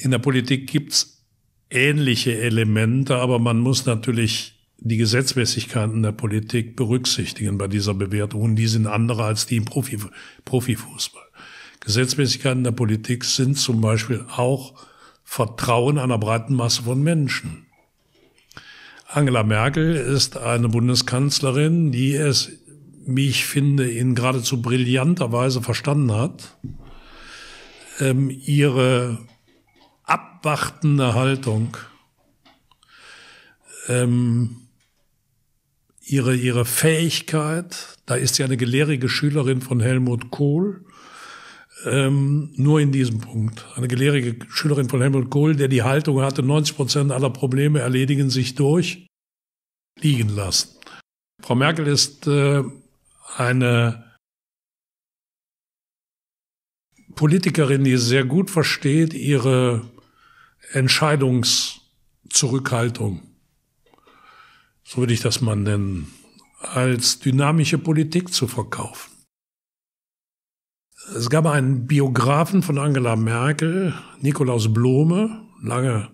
In der Politik gibt's ähnliche Elemente, aber man muss natürlich die Gesetzmäßigkeiten der Politik berücksichtigen bei dieser Bewertung. Und die sind andere als die im Profi, Profifußball. Gesetzmäßigkeiten der Politik sind zum Beispiel auch Vertrauen einer breiten Masse von Menschen. Angela Merkel ist eine Bundeskanzlerin, die es wie ich finde, in geradezu brillanter Weise verstanden hat, ähm, ihre abwartende Haltung, ähm, ihre, ihre Fähigkeit, da ist sie eine gelehrige Schülerin von Helmut Kohl, ähm, nur in diesem Punkt. Eine gelehrige Schülerin von Helmut Kohl, der die Haltung hatte, 90 Prozent aller Probleme erledigen sich durch, liegen lassen. Frau Merkel ist äh, eine Politikerin, die sehr gut versteht, ihre Entscheidungszurückhaltung, so würde ich das mal nennen, als dynamische Politik zu verkaufen. Es gab einen Biografen von Angela Merkel, Nikolaus Blome, lange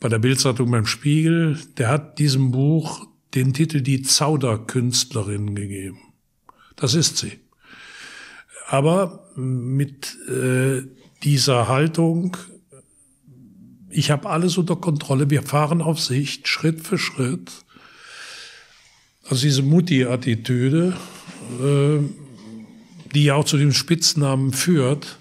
bei der Bildzeitung beim Spiegel, der hat diesem Buch den Titel Die Zauderkünstlerin gegeben. Das ist sie. Aber mit äh, dieser Haltung, ich habe alles unter Kontrolle, wir fahren auf Sicht, Schritt für Schritt. Also diese Mutti-Attitüde, äh, die ja auch zu dem Spitznamen führt,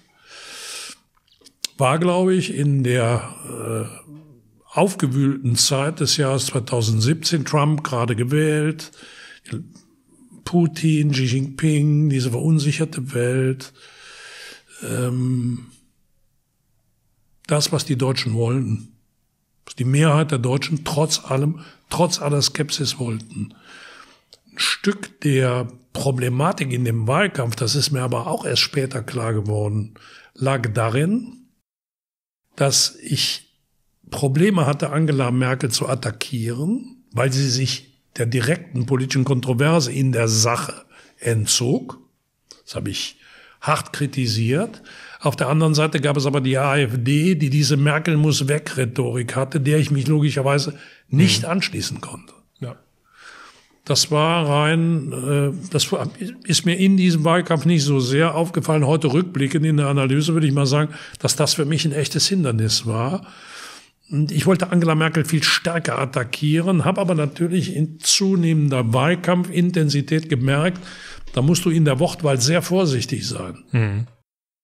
war, glaube ich, in der äh, aufgewühlten Zeit des Jahres 2017, Trump gerade gewählt, Putin, Xi Jinping, diese verunsicherte Welt. Ähm, das, was die Deutschen wollten. Was die Mehrheit der Deutschen trotz allem, trotz aller Skepsis wollten. Ein Stück der Problematik in dem Wahlkampf, das ist mir aber auch erst später klar geworden, lag darin, dass ich Probleme hatte, Angela Merkel zu attackieren, weil sie sich der direkten politischen Kontroverse in der Sache entzog. Das habe ich hart kritisiert. Auf der anderen Seite gab es aber die AfD, die diese Merkel muss weg Rhetorik hatte, der ich mich logischerweise nicht mhm. anschließen konnte. Das war rein, äh, das ist mir in diesem Wahlkampf nicht so sehr aufgefallen. Heute rückblickend in der Analyse würde ich mal sagen, dass das für mich ein echtes Hindernis war. Und ich wollte Angela Merkel viel stärker attackieren, habe aber natürlich in zunehmender Wahlkampfintensität gemerkt, da musst du in der Wortwahl sehr vorsichtig sein, mhm.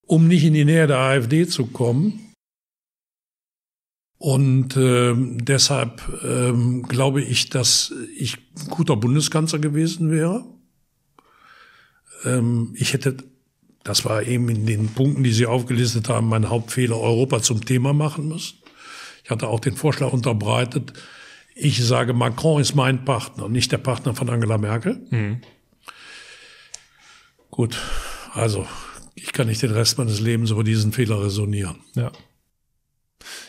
um nicht in die Nähe der AfD zu kommen. Und äh, deshalb ähm, glaube ich, dass ich ein guter Bundeskanzler gewesen wäre. Ähm, ich hätte, das war eben in den Punkten, die Sie aufgelistet haben, mein Hauptfehler, Europa zum Thema machen müssen. Ich hatte auch den Vorschlag unterbreitet, ich sage, Macron ist mein Partner, nicht der Partner von Angela Merkel. Mhm. Gut, also ich kann nicht den Rest meines Lebens über diesen Fehler resonieren. Ja.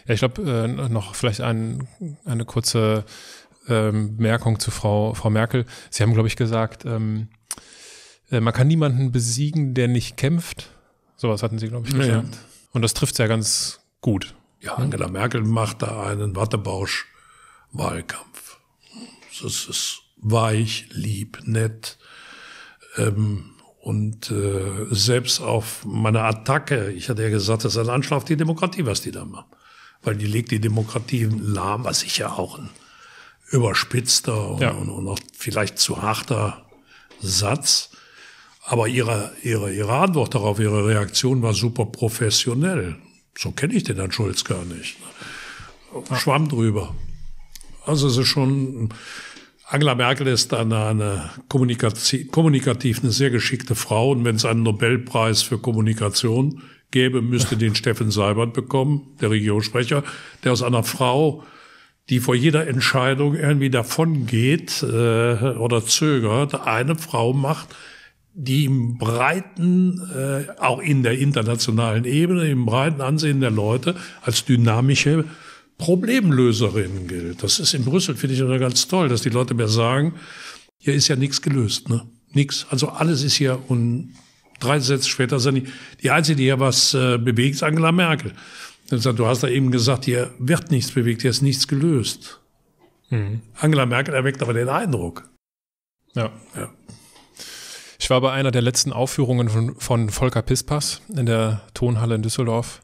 Ja, ich glaube, äh, noch vielleicht ein, eine kurze ähm, Bemerkung zu Frau, Frau Merkel. Sie haben, glaube ich, gesagt, ähm, äh, man kann niemanden besiegen, der nicht kämpft. Sowas hatten Sie, glaube ich, gesagt. Ja. Und das trifft ja ganz gut. Ja, Angela Merkel macht da einen Wattebausch-Wahlkampf. Das ist weich, lieb, nett. Ähm, und äh, selbst auf meine Attacke, ich hatte ja gesagt, das ist ein Anschlag auf die Demokratie, was die da machen. Weil die legt die Demokratie lahm, was ich ja auch ein überspitzter und, ja. und, und auch vielleicht zu harter Satz. Aber ihre, ihre, ihre Antwort darauf, ihre Reaktion war super professionell. So kenne ich den Herrn Schulz gar nicht. Schwamm drüber. Also es ist schon, Angela Merkel ist eine, eine kommunikativ eine sehr geschickte Frau. Und wenn es einen Nobelpreis für Kommunikation gäbe, müsste den Steffen Seibert bekommen, der Regierungssprecher, der aus einer Frau, die vor jeder Entscheidung irgendwie davon geht äh, oder zögert, eine Frau macht, die im breiten, äh, auch in der internationalen Ebene, im breiten Ansehen der Leute als dynamische Problemlöserin gilt. Das ist in Brüssel, finde ich, immer ganz toll, dass die Leute mir sagen, hier ist ja nichts gelöst, ne? Nix. Also alles ist hier und drei Sätze später sind die, die Einzige, die hier was äh, bewegt, ist Angela Merkel. Du hast da eben gesagt, hier wird nichts bewegt, hier ist nichts gelöst. Mhm. Angela Merkel erweckt aber den Eindruck. Ja. ja. Ich war bei einer der letzten Aufführungen von, von Volker Pispas in der Tonhalle in Düsseldorf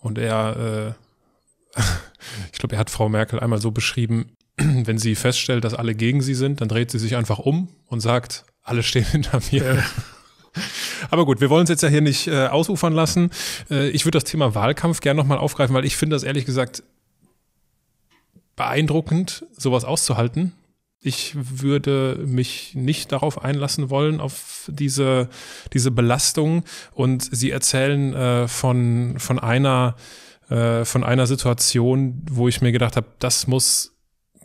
und er äh, ich glaube, er hat Frau Merkel einmal so beschrieben, wenn sie feststellt, dass alle gegen sie sind, dann dreht sie sich einfach um und sagt, alle stehen hinter mir. Ja. Aber gut, wir wollen es jetzt ja hier nicht äh, ausufern lassen. Äh, ich würde das Thema Wahlkampf gerne nochmal aufgreifen, weil ich finde das ehrlich gesagt beeindruckend, sowas auszuhalten. Ich würde mich nicht darauf einlassen wollen, auf diese, diese Belastung. Und Sie erzählen äh, von, von einer äh, von einer Situation, wo ich mir gedacht habe, das muss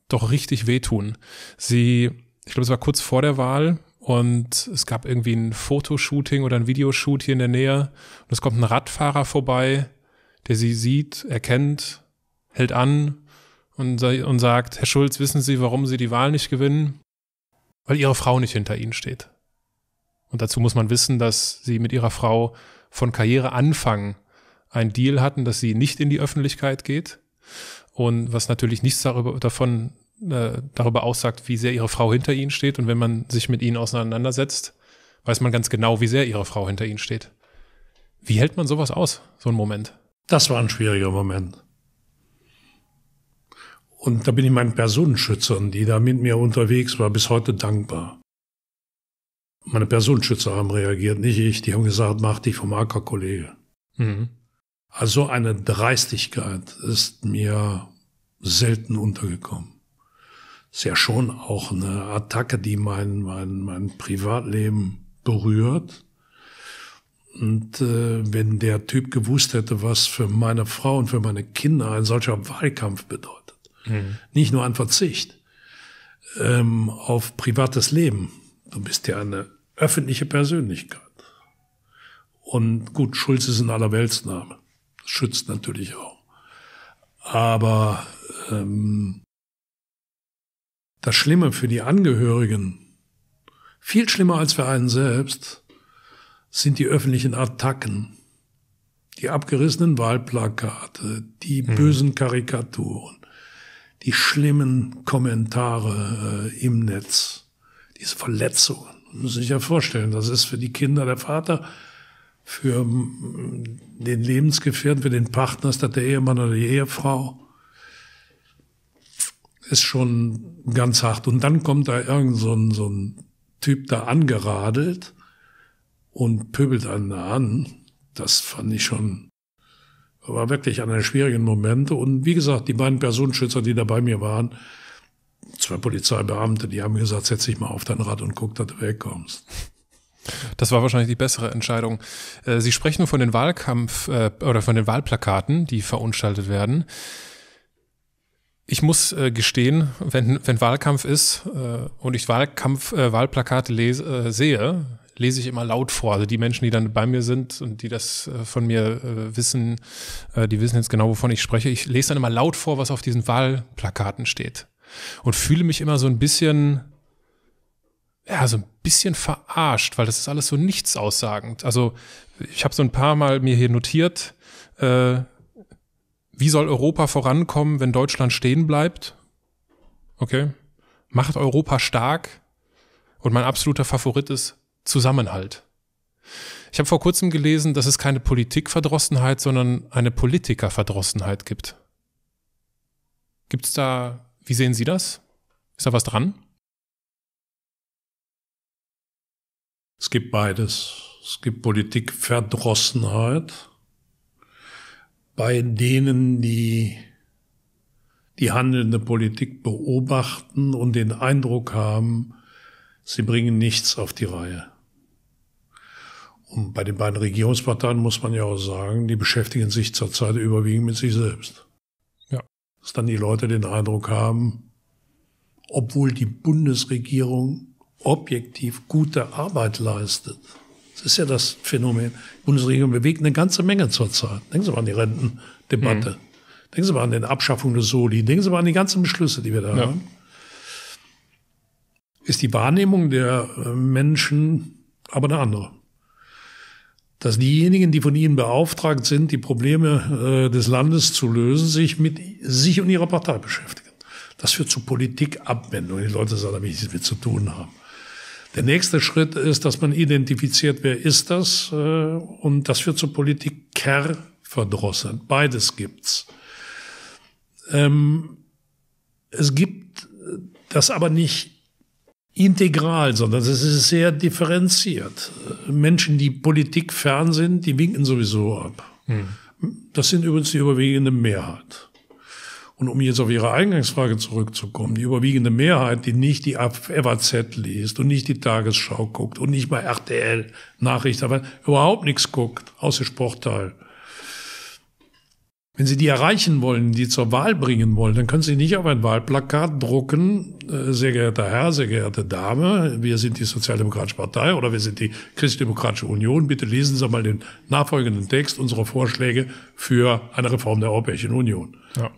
doch richtig wehtun. Sie, ich glaube, es war kurz vor der Wahl und es gab irgendwie ein Fotoshooting oder ein Videoshoot hier in der Nähe und es kommt ein Radfahrer vorbei, der sie sieht, erkennt, hält an und, und sagt, Herr Schulz, wissen Sie, warum Sie die Wahl nicht gewinnen? Weil Ihre Frau nicht hinter Ihnen steht. Und dazu muss man wissen, dass Sie mit Ihrer Frau von Karriereanfang ein Deal hatten, dass sie nicht in die Öffentlichkeit geht und was natürlich nichts darüber, davon äh, darüber aussagt, wie sehr ihre Frau hinter ihnen steht. Und wenn man sich mit ihnen auseinandersetzt, weiß man ganz genau, wie sehr ihre Frau hinter ihnen steht. Wie hält man sowas aus, so ein Moment? Das war ein schwieriger Moment. Und da bin ich meinen Personenschützern, die da mit mir unterwegs war, bis heute dankbar. Meine Personenschützer haben reagiert, nicht ich. Die haben gesagt, mach dich vom Acker, Kollege. Mhm. Also eine Dreistigkeit ist mir selten untergekommen. Ist ja schon auch eine Attacke, die mein, mein, mein Privatleben berührt. Und äh, wenn der Typ gewusst hätte, was für meine Frau und für meine Kinder ein solcher Wahlkampf bedeutet, mhm. nicht nur ein Verzicht ähm, auf privates Leben, du bist ja eine öffentliche Persönlichkeit. Und gut, Schulz ist ein Allerweltsname. Das schützt natürlich auch. Aber ähm, das Schlimme für die Angehörigen, viel schlimmer als für einen selbst, sind die öffentlichen Attacken, die abgerissenen Wahlplakate, die mhm. bösen Karikaturen, die schlimmen Kommentare äh, im Netz, diese Verletzungen. Man muss sich ja vorstellen, das ist für die Kinder der Vater, für den Lebensgefährten, für den Partner, ist das der Ehemann oder die Ehefrau, ist schon ganz hart. Und dann kommt da irgend so ein, so ein Typ da angeradelt und pöbelt einen an. Das fand ich schon, war wirklich einer der schwierigen Momente. Und wie gesagt, die beiden Personenschützer, die da bei mir waren, zwei Polizeibeamte, die haben gesagt, setz dich mal auf dein Rad und guck, dass du wegkommst. Das war wahrscheinlich die bessere Entscheidung. Äh, Sie sprechen von den Wahlkampf äh, oder von den Wahlplakaten, die verunstaltet werden. Ich muss äh, gestehen, wenn, wenn Wahlkampf ist äh, und ich Wahlkampf, äh, Wahlplakate lese, äh, sehe, lese ich immer laut vor. Also die Menschen, die dann bei mir sind und die das äh, von mir äh, wissen, äh, die wissen jetzt genau, wovon ich spreche. Ich lese dann immer laut vor, was auf diesen Wahlplakaten steht. Und fühle mich immer so ein bisschen, ja, so ein bisschen verarscht, weil das ist alles so nichts aussagend. Also ich habe so ein paar Mal mir hier notiert, äh, wie soll Europa vorankommen, wenn Deutschland stehen bleibt? Okay. Macht Europa stark. Und mein absoluter Favorit ist Zusammenhalt. Ich habe vor kurzem gelesen, dass es keine Politikverdrossenheit, sondern eine Politikerverdrossenheit gibt. Gibt es da, wie sehen Sie das? Ist da was dran? Es gibt beides. Es gibt Politikverdrossenheit bei denen, die die handelnde Politik beobachten und den Eindruck haben, sie bringen nichts auf die Reihe. Und bei den beiden Regierungsparteien muss man ja auch sagen, die beschäftigen sich zurzeit überwiegend mit sich selbst. Ja. Dass dann die Leute den Eindruck haben, obwohl die Bundesregierung objektiv gute Arbeit leistet, das ist ja das Phänomen. Die Bundesregierung bewegt eine ganze Menge zurzeit. Denken Sie mal an die Rentendebatte. Mhm. Denken Sie mal an die Abschaffung des Soli. Denken Sie mal an die ganzen Beschlüsse, die wir da ja. haben. Ist die Wahrnehmung der äh, Menschen aber eine andere. Dass diejenigen, die von ihnen beauftragt sind, die Probleme äh, des Landes zu lösen, sich mit sich und ihrer Partei beschäftigen. Das führt zu Politikabwendung. Die Leute sagen, da will ich nichts mit zu tun haben. Der nächste Schritt ist, dass man identifiziert, wer ist das, äh, und das führt zur Politikerverdrossenheit. Beides gibt's. Ähm, es gibt das aber nicht integral, sondern es ist sehr differenziert. Menschen, die Politik fern sind, die winken sowieso ab. Hm. Das sind übrigens die überwiegende Mehrheit. Und um jetzt auf Ihre Eingangsfrage zurückzukommen, die überwiegende Mehrheit, die nicht die FAZ liest und nicht die Tagesschau guckt und nicht mal RTL Nachrichten, aber überhaupt nichts guckt, außer Sportteil. Wenn Sie die erreichen wollen, die zur Wahl bringen wollen, dann können Sie nicht auf ein Wahlplakat drucken, äh, sehr geehrter Herr, sehr geehrte Dame, wir sind die Sozialdemokratische Partei oder wir sind die Christdemokratische Union. Bitte lesen Sie mal den nachfolgenden Text unserer Vorschläge für eine Reform der Europäischen Union. Ja.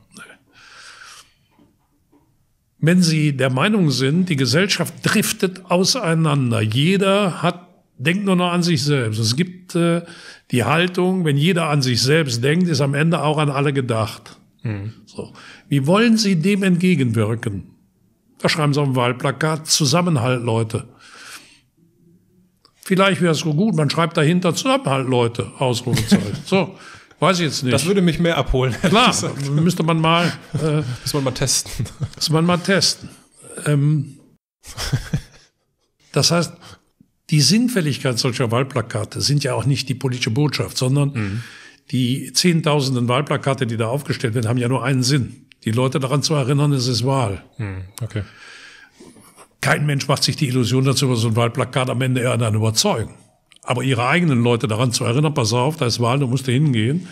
Wenn Sie der Meinung sind, die Gesellschaft driftet auseinander, jeder hat, denkt nur noch an sich selbst. Es gibt äh, die Haltung, wenn jeder an sich selbst denkt, ist am Ende auch an alle gedacht. Mhm. So. Wie wollen Sie dem entgegenwirken? Da schreiben Sie auf dem Wahlplakat Zusammenhalt, Leute. Vielleicht wäre es so gut, man schreibt dahinter Zusammenhalt, Leute, Ausrufezeichen. So. Weiß ich jetzt nicht. Das würde mich mehr abholen. Klar, müsste man mal. Äh, muss man mal testen. Muss man mal testen. Ähm, das heißt, die Sinnfälligkeit solcher Wahlplakate sind ja auch nicht die politische Botschaft, sondern mhm. die zehntausenden Wahlplakate, die da aufgestellt werden, haben ja nur einen Sinn. Die Leute daran zu erinnern, es ist Wahl. Mhm. Okay. Kein Mensch macht sich die Illusion dazu, dass so ein Wahlplakat am Ende eher dann überzeugen. Aber ihre eigenen Leute daran zu erinnern, pass auf, da ist Wahl, du musst da hingehen.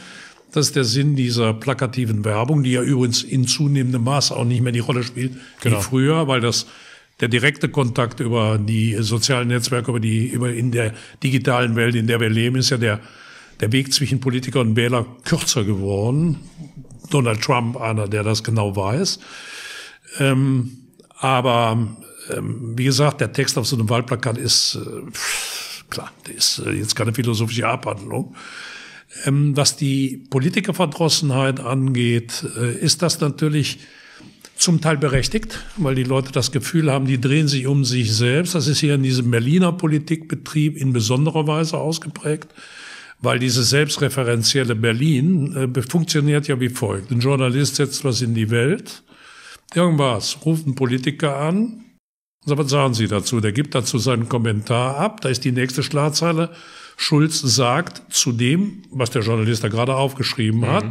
Das ist der Sinn dieser plakativen Werbung, die ja übrigens in zunehmendem Maß auch nicht mehr die Rolle spielt genau. wie früher, weil das der direkte Kontakt über die sozialen Netzwerke, über die, über in der digitalen Welt, in der wir leben, ist ja der, der Weg zwischen Politiker und Wähler kürzer geworden. Donald Trump, einer, der das genau weiß. Ähm, aber ähm, wie gesagt, der Text auf so einem Wahlplakat ist äh, klar, das ist äh, jetzt keine philosophische Abhandlung. Ähm, was die Politikerverdrossenheit angeht, äh, ist das natürlich zum Teil berechtigt, weil die Leute das Gefühl haben, die drehen sich um sich selbst. Das ist hier in diesem Berliner Politikbetrieb in besonderer Weise ausgeprägt, weil dieses selbstreferenzielle Berlin äh, funktioniert ja wie folgt. Ein Journalist setzt was in die Welt, irgendwas, ruft ein Politiker an, und was sagen Sie dazu? Der gibt dazu seinen Kommentar ab, da ist die nächste Schlagzeile. Schulz sagt zu dem, was der Journalist da gerade aufgeschrieben mhm. hat,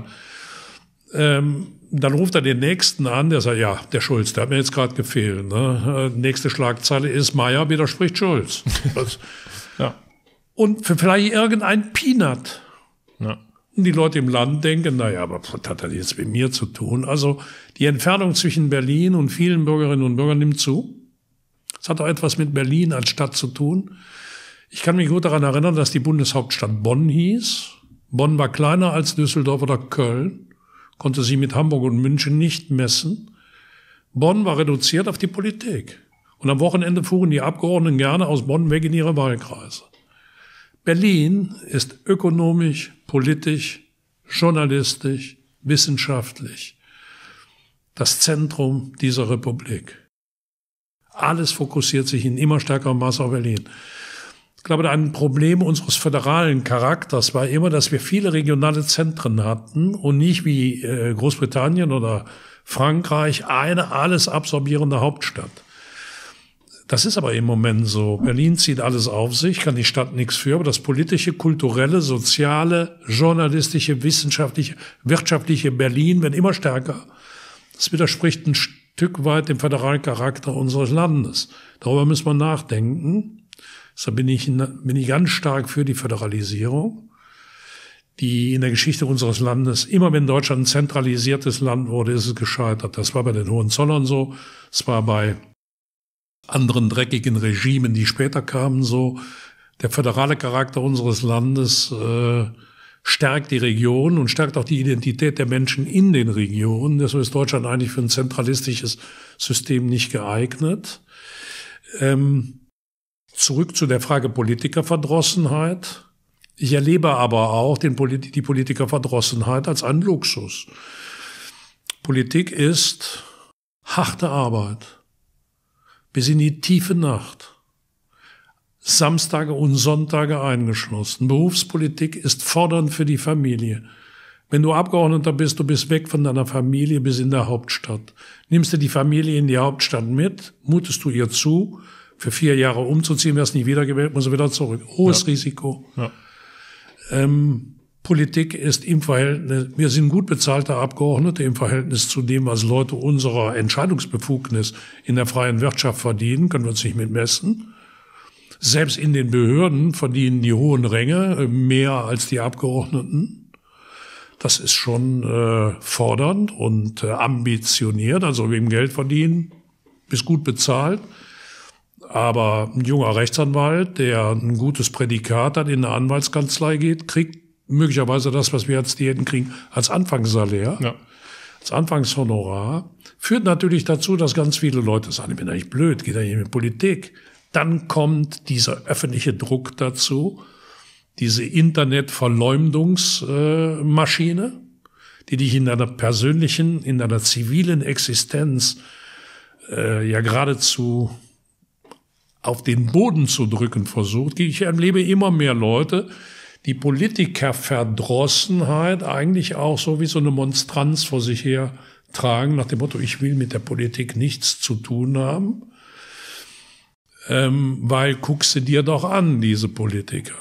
ähm, dann ruft er den nächsten an, der sagt, ja, der Schulz, der hat mir jetzt gerade gefehlt. Ne? Äh, nächste Schlagzeile ist, Meier widerspricht Schulz. Ja. Und für vielleicht irgendein Peanut. Ja. Und die Leute im Land denken, naja, aber was hat das jetzt mit mir zu tun? Also die Entfernung zwischen Berlin und vielen Bürgerinnen und Bürgern nimmt zu. Es hat auch etwas mit Berlin als Stadt zu tun. Ich kann mich gut daran erinnern, dass die Bundeshauptstadt Bonn hieß. Bonn war kleiner als Düsseldorf oder Köln konnte sie mit Hamburg und München nicht messen. Bonn war reduziert auf die Politik. Und am Wochenende fuhren die Abgeordneten gerne aus Bonn weg in ihre Wahlkreise. Berlin ist ökonomisch, politisch, journalistisch, wissenschaftlich das Zentrum dieser Republik. Alles fokussiert sich in immer stärkerem Maß auf Berlin. Ich glaube, ein Problem unseres föderalen Charakters war immer, dass wir viele regionale Zentren hatten und nicht wie äh, Großbritannien oder Frankreich eine alles absorbierende Hauptstadt. Das ist aber im Moment so. Berlin zieht alles auf sich, kann die Stadt nichts für, aber das politische, kulturelle, soziale, journalistische, wissenschaftliche, wirtschaftliche Berlin wird immer stärker. Das widerspricht ein Stück weit dem föderalen Charakter unseres Landes. Darüber müssen wir nachdenken. Deshalb bin ich, bin ich ganz stark für die Föderalisierung, die in der Geschichte unseres Landes, immer wenn Deutschland ein zentralisiertes Land wurde, ist es gescheitert. Das war bei den Hohenzollern so, es war bei anderen dreckigen Regimen, die später kamen, so. Der föderale Charakter unseres Landes äh, stärkt die Region und stärkt auch die Identität der Menschen in den Regionen. Deshalb ist Deutschland eigentlich für ein zentralistisches System nicht geeignet. Ähm, Zurück zu der Frage Politikerverdrossenheit. Ich erlebe aber auch den Polit die Politikerverdrossenheit als einen Luxus. Politik ist harte Arbeit. Bis in die tiefe Nacht. Samstage und Sonntage eingeschlossen. Berufspolitik ist fordernd für die Familie. Wenn du Abgeordneter bist, du bist weg von deiner Familie bis in der Hauptstadt. Nimmst du die Familie in die Hauptstadt mit, mutest du ihr zu, für vier Jahre umzuziehen, wer es nicht wiedergewählt, muss er wieder zurück. Hohes ja. Risiko. Ja. Ähm, Politik ist im Verhältnis, wir sind gut bezahlte Abgeordnete im Verhältnis zu dem, was Leute unserer Entscheidungsbefugnis in der freien Wirtschaft verdienen, können wir uns nicht mitmessen. Selbst in den Behörden verdienen die hohen Ränge äh, mehr als die Abgeordneten. Das ist schon äh, fordernd und äh, ambitioniert. Also wem Geld verdienen, bist gut bezahlt. Aber ein junger Rechtsanwalt, der ein gutes Prädikat hat, in eine Anwaltskanzlei geht, kriegt möglicherweise das, was wir als Diäten kriegen, als Anfangssalär, ja. als Anfangshonorar. Führt natürlich dazu, dass ganz viele Leute sagen, ich bin eigentlich blöd, geht ja nicht mit Politik. Dann kommt dieser öffentliche Druck dazu, diese Internetverleumdungsmaschine, die dich in deiner persönlichen, in deiner zivilen Existenz äh, ja geradezu auf den Boden zu drücken versucht. Ich erlebe immer mehr Leute, die Politikerverdrossenheit eigentlich auch so wie so eine Monstranz vor sich her tragen, nach dem Motto, ich will mit der Politik nichts zu tun haben. Ähm, weil guckst du dir doch an, diese Politiker.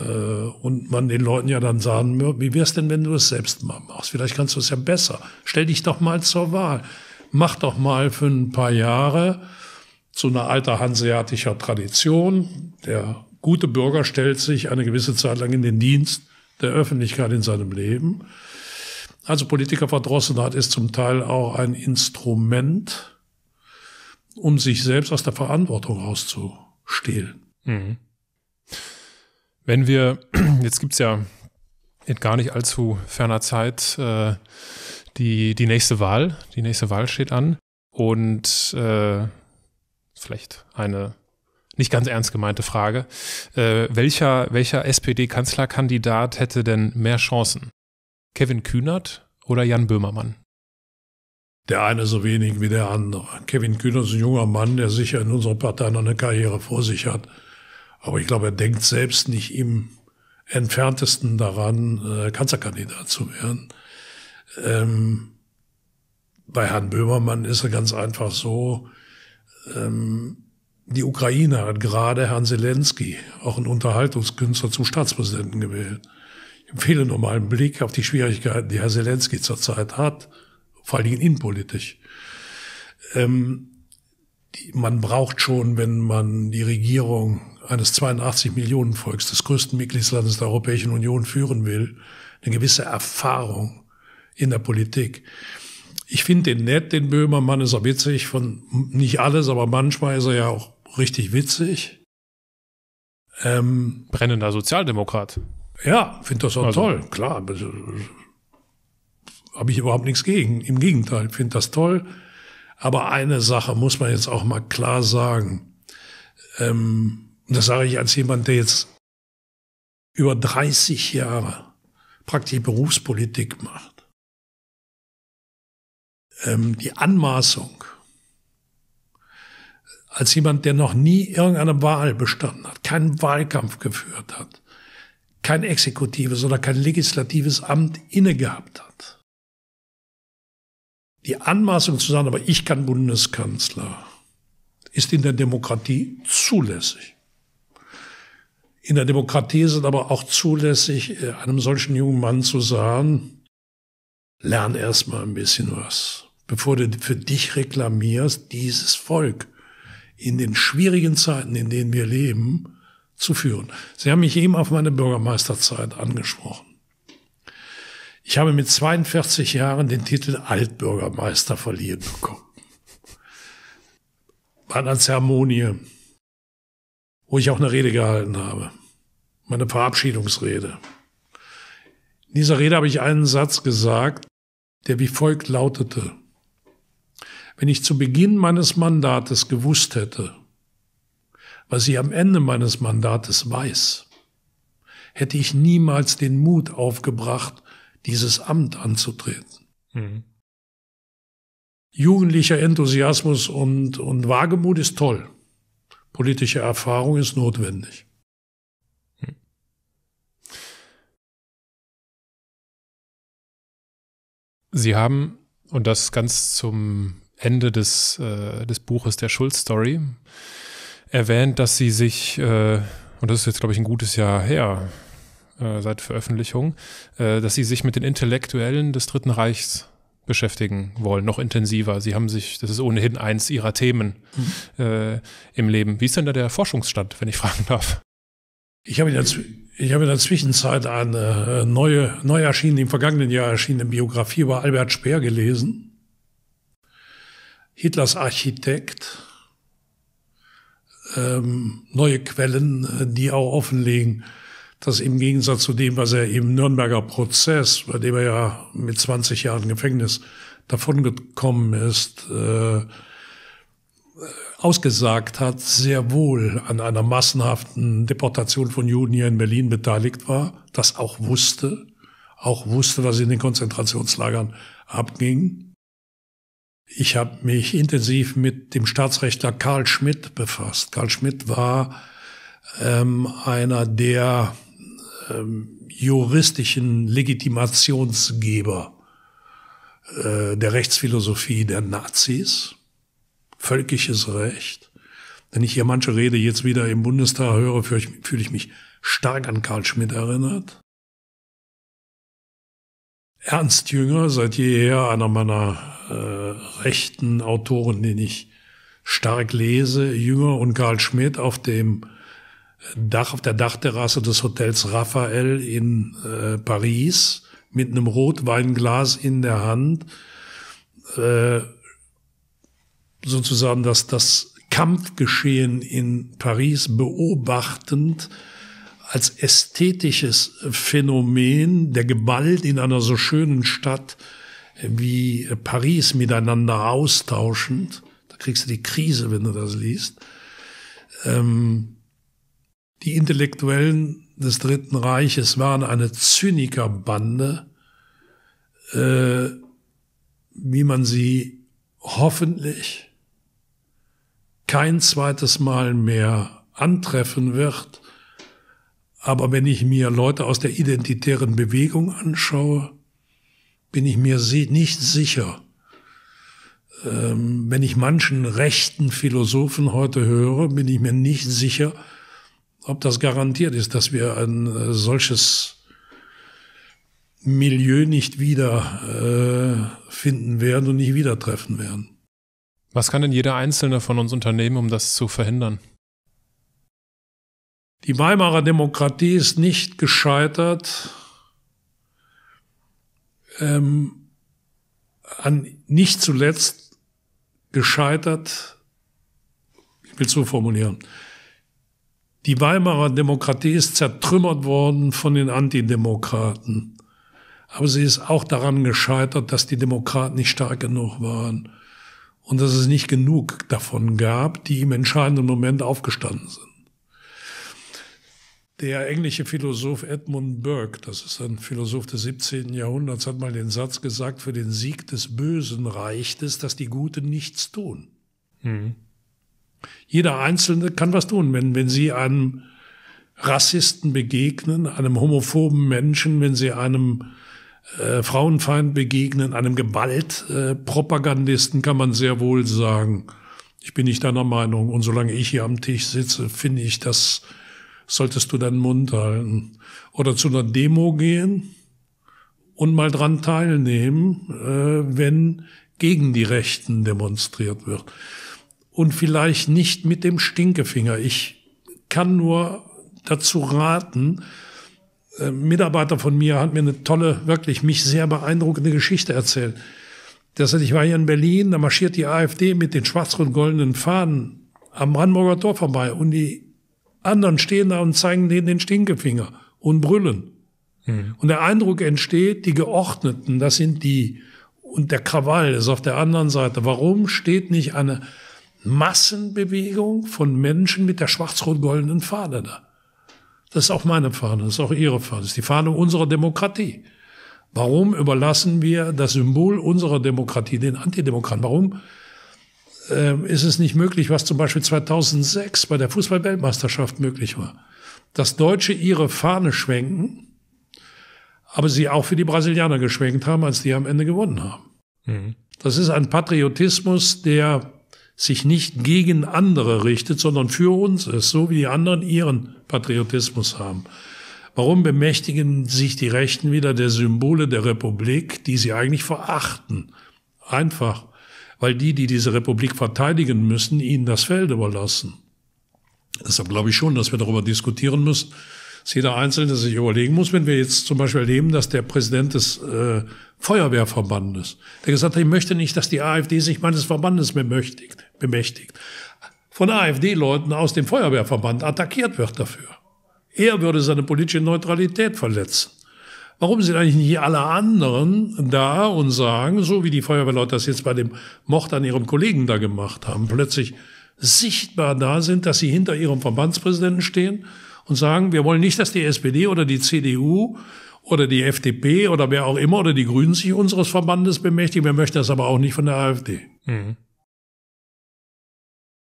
Äh, und man den Leuten ja dann sagen, wie wär's denn, wenn du es selbst mal machst? Vielleicht kannst du es ja besser. Stell dich doch mal zur Wahl. Mach doch mal für ein paar Jahre zu einer alter hanseatischer Tradition. Der gute Bürger stellt sich eine gewisse Zeit lang in den Dienst der Öffentlichkeit in seinem Leben. Also Politikerverdrossenheit ist zum Teil auch ein Instrument, um sich selbst aus der Verantwortung rauszustehlen. Mhm. Wenn wir, jetzt gibt's ja in gar nicht allzu ferner Zeit äh, die, die nächste Wahl. Die nächste Wahl steht an. Und äh, vielleicht eine nicht ganz ernst gemeinte Frage. Äh, welcher welcher SPD-Kanzlerkandidat hätte denn mehr Chancen? Kevin Kühnert oder Jan Böhmermann? Der eine so wenig wie der andere. Kevin Kühnert ist ein junger Mann, der sicher in unserer Partei noch eine Karriere vor sich hat. Aber ich glaube, er denkt selbst nicht im entferntesten daran, äh, Kanzlerkandidat zu werden. Ähm, bei Herrn Böhmermann ist er ganz einfach so, ähm, die Ukraine hat gerade Herrn Zelensky, auch ein Unterhaltungskünstler, zum Staatspräsidenten gewählt. Ich empfehle nur mal einen Blick auf die Schwierigkeiten, die Herr Zelensky zurzeit hat, vor allen Dingen innenpolitisch. Ähm, die, man braucht schon, wenn man die Regierung eines 82 Millionen Volks, des größten Mitgliedslandes der Europäischen Union führen will, eine gewisse Erfahrung in der Politik. Ich finde den nett, den Böhmermann ist auch witzig, von nicht alles, aber manchmal ist er ja auch richtig witzig. Ähm, Brennender Sozialdemokrat. Ja, finde das auch also. toll, klar. Habe ich überhaupt nichts gegen. Im Gegenteil, finde das toll. Aber eine Sache muss man jetzt auch mal klar sagen. Ähm, das sage ich als jemand, der jetzt über 30 Jahre praktisch Berufspolitik macht. Ähm, die Anmaßung, als jemand, der noch nie irgendeine Wahl bestanden hat, keinen Wahlkampf geführt hat, kein exekutives oder kein legislatives Amt inne gehabt hat. Die Anmaßung zu sagen, aber ich kann Bundeskanzler, ist in der Demokratie zulässig. In der Demokratie ist es aber auch zulässig, äh, einem solchen jungen Mann zu sagen, lern erst mal ein bisschen was, bevor du für dich reklamierst, dieses Volk in den schwierigen Zeiten, in denen wir leben, zu führen. Sie haben mich eben auf meine Bürgermeisterzeit angesprochen. Ich habe mit 42 Jahren den Titel Altbürgermeister verliehen bekommen. Bei einer Zeremonie, wo ich auch eine Rede gehalten habe. Meine Verabschiedungsrede. In dieser Rede habe ich einen Satz gesagt, der wie folgt lautete. Wenn ich zu Beginn meines Mandates gewusst hätte, was ich am Ende meines Mandates weiß, hätte ich niemals den Mut aufgebracht, dieses Amt anzutreten. Mhm. Jugendlicher Enthusiasmus und, und Wagemut ist toll. Politische Erfahrung ist notwendig. Hm. Sie haben, und das ganz zum Ende des, äh, des Buches der Schulz-Story erwähnt, dass sie sich, äh, und das ist jetzt, glaube ich, ein gutes Jahr her, äh, seit Veröffentlichung, äh, dass sie sich mit den Intellektuellen des Dritten Reichs beschäftigen wollen, noch intensiver. Sie haben sich, das ist ohnehin eins ihrer Themen mhm. äh, im Leben. Wie ist denn da der Forschungsstand, wenn ich fragen darf? Ich habe in der, ich habe in der Zwischenzeit eine äh, neue, neu erschienene, im vergangenen Jahr erschienene Biografie über Albert Speer gelesen. Hitlers Architekt, ähm, neue Quellen, äh, die auch offenlegen, dass im Gegensatz zu dem, was er im Nürnberger Prozess, bei dem er ja mit 20 Jahren Gefängnis davongekommen ist, äh, ausgesagt hat, sehr wohl an einer massenhaften Deportation von Juden hier in Berlin beteiligt war, das auch wusste, auch wusste, was in den Konzentrationslagern abging. Ich habe mich intensiv mit dem Staatsrechtler Karl Schmidt befasst. Karl Schmidt war ähm, einer der ähm, juristischen Legitimationsgeber äh, der Rechtsphilosophie der Nazis. Völkisches Recht. Wenn ich hier manche Rede jetzt wieder im Bundestag höre, fühle ich, fühle ich mich stark an Karl Schmidt erinnert. Ernst Jünger, seit jeher einer meiner äh, rechten Autoren, den ich stark lese, Jünger und Karl Schmidt auf dem Dach auf der Dachterrasse des Hotels Raphael in äh, Paris mit einem Rotweinglas in der Hand äh, sozusagen das, das Kampfgeschehen in Paris beobachtend als ästhetisches Phänomen der Gewalt in einer so schönen Stadt wie Paris miteinander austauschend. Da kriegst du die Krise, wenn du das liest. Ähm, die Intellektuellen des Dritten Reiches waren eine Zyniekerbande, äh, wie man sie hoffentlich kein zweites Mal mehr antreffen wird. Aber wenn ich mir Leute aus der identitären Bewegung anschaue, bin ich mir nicht sicher. Ähm, wenn ich manchen rechten Philosophen heute höre, bin ich mir nicht sicher, ob das garantiert ist, dass wir ein äh, solches Milieu nicht wieder äh, finden werden und nicht wieder treffen werden. Was kann denn jeder Einzelne von uns unternehmen, um das zu verhindern? Die Weimarer Demokratie ist nicht gescheitert ähm, an nicht zuletzt gescheitert, ich will es so formulieren, die Weimarer Demokratie ist zertrümmert worden von den Antidemokraten. Aber sie ist auch daran gescheitert, dass die Demokraten nicht stark genug waren und dass es nicht genug davon gab, die im entscheidenden Moment aufgestanden sind. Der englische Philosoph Edmund Burke, das ist ein Philosoph des 17. Jahrhunderts, hat mal den Satz gesagt, für den Sieg des Bösen reicht es, dass die Guten nichts tun. Mhm. Jeder Einzelne kann was tun, wenn, wenn Sie einem Rassisten begegnen, einem homophoben Menschen, wenn Sie einem äh, Frauenfeind begegnen, einem Gewaltpropagandisten, äh, kann man sehr wohl sagen, ich bin nicht deiner Meinung und solange ich hier am Tisch sitze, finde ich, das solltest du deinen Mund halten. Oder zu einer Demo gehen und mal dran teilnehmen, äh, wenn gegen die Rechten demonstriert wird. Und vielleicht nicht mit dem Stinkefinger. Ich kann nur dazu raten, ein äh, Mitarbeiter von mir hat mir eine tolle, wirklich mich sehr beeindruckende Geschichte erzählt. Der sagt, ich war hier in Berlin, da marschiert die AfD mit den schwarz-rot-goldenen Fahnen am Brandenburger Tor vorbei und die anderen stehen da und zeigen denen den Stinkefinger und brüllen. Mhm. Und der Eindruck entsteht, die Geordneten, das sind die, und der Krawall ist auf der anderen Seite. Warum steht nicht eine Massenbewegung von Menschen mit der schwarz-rot-goldenen Fahne da? Das ist auch meine Fahne, das ist auch Ihre Fahne, das ist die Fahne unserer Demokratie. Warum überlassen wir das Symbol unserer Demokratie den Antidemokraten? Warum äh, ist es nicht möglich, was zum Beispiel 2006 bei der Fußball-Weltmeisterschaft möglich war? Dass Deutsche ihre Fahne schwenken, aber sie auch für die Brasilianer geschwenkt haben, als die am Ende gewonnen haben. Mhm. Das ist ein Patriotismus, der sich nicht gegen andere richtet, sondern für uns ist, so wie die anderen ihren Patriotismus haben. Warum bemächtigen sich die Rechten wieder der Symbole der Republik, die sie eigentlich verachten? Einfach, weil die, die diese Republik verteidigen müssen, ihnen das Feld überlassen. Deshalb glaube ich schon, dass wir darüber diskutieren müssen, dass jeder Einzelne sich überlegen muss, wenn wir jetzt zum Beispiel erleben, dass der Präsident des äh, Feuerwehrverbandes, der gesagt hat, ich möchte nicht, dass die AfD sich meines Verbandes bemächtigt, bemächtigt von AfD-Leuten aus dem Feuerwehrverband attackiert wird dafür. Er würde seine politische Neutralität verletzen. Warum sind eigentlich nicht alle anderen da und sagen, so wie die Feuerwehrleute das jetzt bei dem Mord an ihrem Kollegen da gemacht haben, plötzlich sichtbar da sind, dass sie hinter ihrem Verbandspräsidenten stehen und sagen, wir wollen nicht, dass die SPD oder die CDU oder die FDP oder wer auch immer oder die Grünen sich unseres Verbandes bemächtigen. Wir möchten das aber auch nicht von der AfD. Mhm.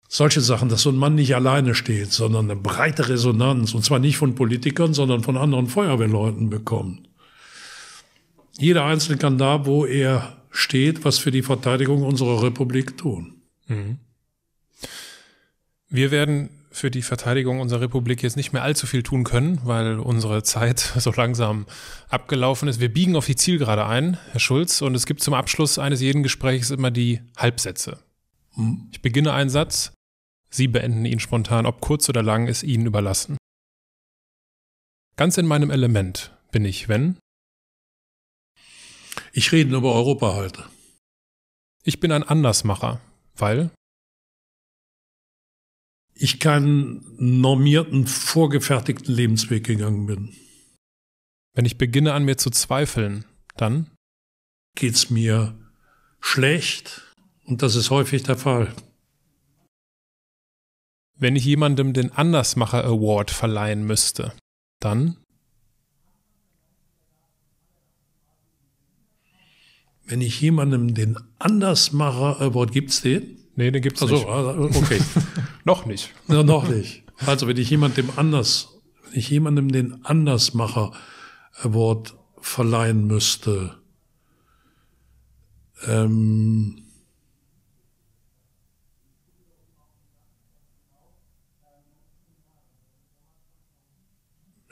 Solche Sachen, dass so ein Mann nicht alleine steht, sondern eine breite Resonanz, und zwar nicht von Politikern, sondern von anderen Feuerwehrleuten bekommt. Jeder Einzelne kann da, wo er steht, was für die Verteidigung unserer Republik tun. Mhm. Wir werden für die Verteidigung unserer Republik jetzt nicht mehr allzu viel tun können, weil unsere Zeit so langsam abgelaufen ist. Wir biegen auf die Zielgerade ein, Herr Schulz, und es gibt zum Abschluss eines jeden Gesprächs immer die Halbsätze. Ich beginne einen Satz, Sie beenden ihn spontan, ob kurz oder lang, ist Ihnen überlassen. Ganz in meinem Element bin ich, wenn ich reden über Europa halte. Ich bin ein Andersmacher, weil ich keinen normierten, vorgefertigten Lebensweg gegangen bin. Wenn ich beginne an mir zu zweifeln, dann geht's mir schlecht und das ist häufig der Fall. Wenn ich jemandem den Andersmacher Award verleihen müsste, dann Wenn ich jemandem den Andersmacher Award gibt's den? Nee, den gibt's also, nicht. Also, okay. noch nicht. Ja, noch nicht. Also, wenn ich jemandem anders, wenn ich jemandem den Andersmacher Award verleihen müsste, ähm,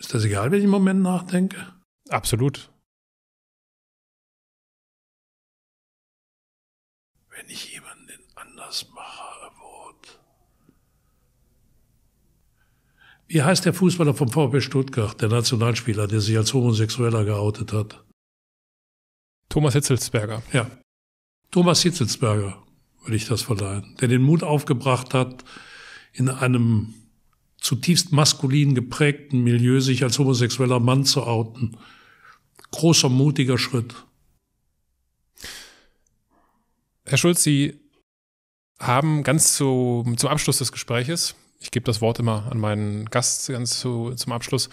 Ist das egal, wenn ich im Moment nachdenke? Absolut. Wenn ich jemanden anders mache, Award. Wie heißt der Fußballer vom VfB Stuttgart, der Nationalspieler, der sich als Homosexueller geoutet hat? Thomas Hitzelsberger. Ja. Thomas Hitzelsberger würde ich das verleihen, der den Mut aufgebracht hat, in einem zutiefst maskulin geprägten Milieu sich als homosexueller Mann zu outen. Großer, mutiger Schritt. Herr Schulz, Sie haben ganz zu, zum Abschluss des Gespräches, ich gebe das Wort immer an meinen Gast ganz zu, zum Abschluss.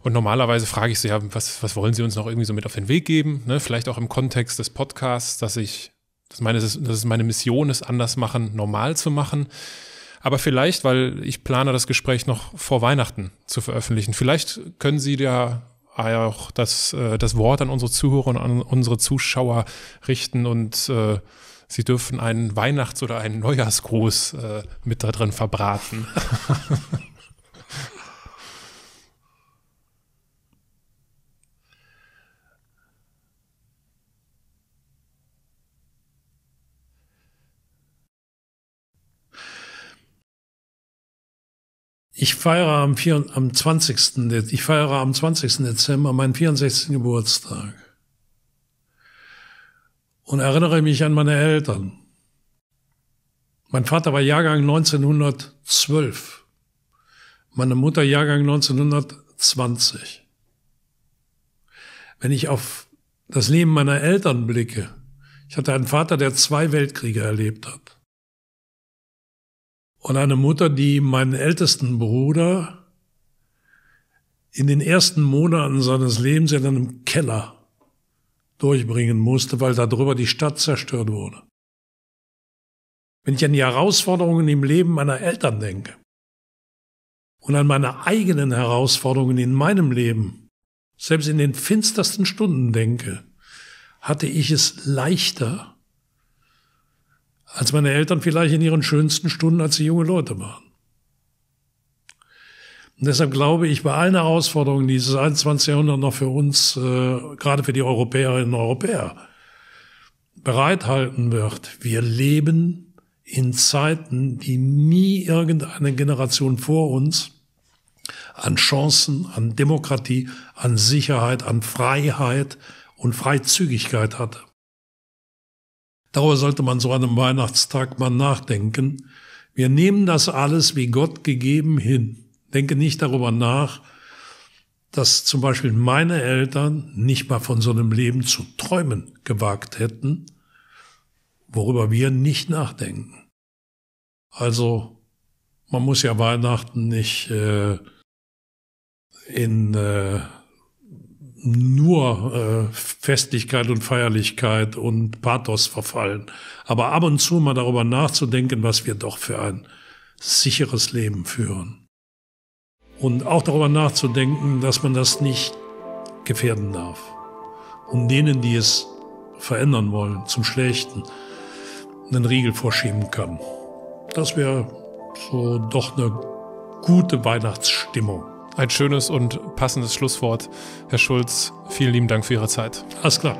Und normalerweise frage ich Sie, ja, was, was wollen Sie uns noch irgendwie so mit auf den Weg geben? Ne? Vielleicht auch im Kontext des Podcasts, dass ich, dass, meine, dass es meine Mission ist, anders machen, normal zu machen. Aber vielleicht, weil ich plane, das Gespräch noch vor Weihnachten zu veröffentlichen, vielleicht können Sie ja auch das, äh, das Wort an unsere Zuhörer und an unsere Zuschauer richten und äh, Sie dürfen einen Weihnachts- oder einen Neujahrsgruß äh, mit da drin verbraten. Ich feiere am, 4, am 20. Ich feiere am 20. Dezember meinen 64. Geburtstag. Und erinnere mich an meine Eltern. Mein Vater war Jahrgang 1912. Meine Mutter Jahrgang 1920. Wenn ich auf das Leben meiner Eltern blicke, ich hatte einen Vater, der zwei Weltkriege erlebt hat und eine Mutter, die meinen ältesten Bruder in den ersten Monaten seines Lebens in einem Keller durchbringen musste, weil darüber die Stadt zerstört wurde. Wenn ich an die Herausforderungen im Leben meiner Eltern denke und an meine eigenen Herausforderungen in meinem Leben, selbst in den finstersten Stunden denke, hatte ich es leichter, als meine Eltern vielleicht in ihren schönsten Stunden, als sie junge Leute waren. Und deshalb glaube ich, bei allen Herausforderungen, die dieses 21. Jahrhundert noch für uns, äh, gerade für die Europäerinnen und Europäer, bereithalten wird, wir leben in Zeiten, die nie irgendeine Generation vor uns an Chancen, an Demokratie, an Sicherheit, an Freiheit und Freizügigkeit hatte. Darüber sollte man so an einem Weihnachtstag mal nachdenken. Wir nehmen das alles wie Gott gegeben hin. Denke nicht darüber nach, dass zum Beispiel meine Eltern nicht mal von so einem Leben zu träumen gewagt hätten, worüber wir nicht nachdenken. Also man muss ja Weihnachten nicht äh, in äh, nur äh, Festlichkeit und Feierlichkeit und Pathos verfallen. Aber ab und zu mal darüber nachzudenken, was wir doch für ein sicheres Leben führen. Und auch darüber nachzudenken, dass man das nicht gefährden darf. Und denen, die es verändern wollen, zum Schlechten, einen Riegel vorschieben kann. Das wäre so doch eine gute Weihnachtsstimmung. Ein schönes und passendes Schlusswort. Herr Schulz, vielen lieben Dank für Ihre Zeit. Alles klar.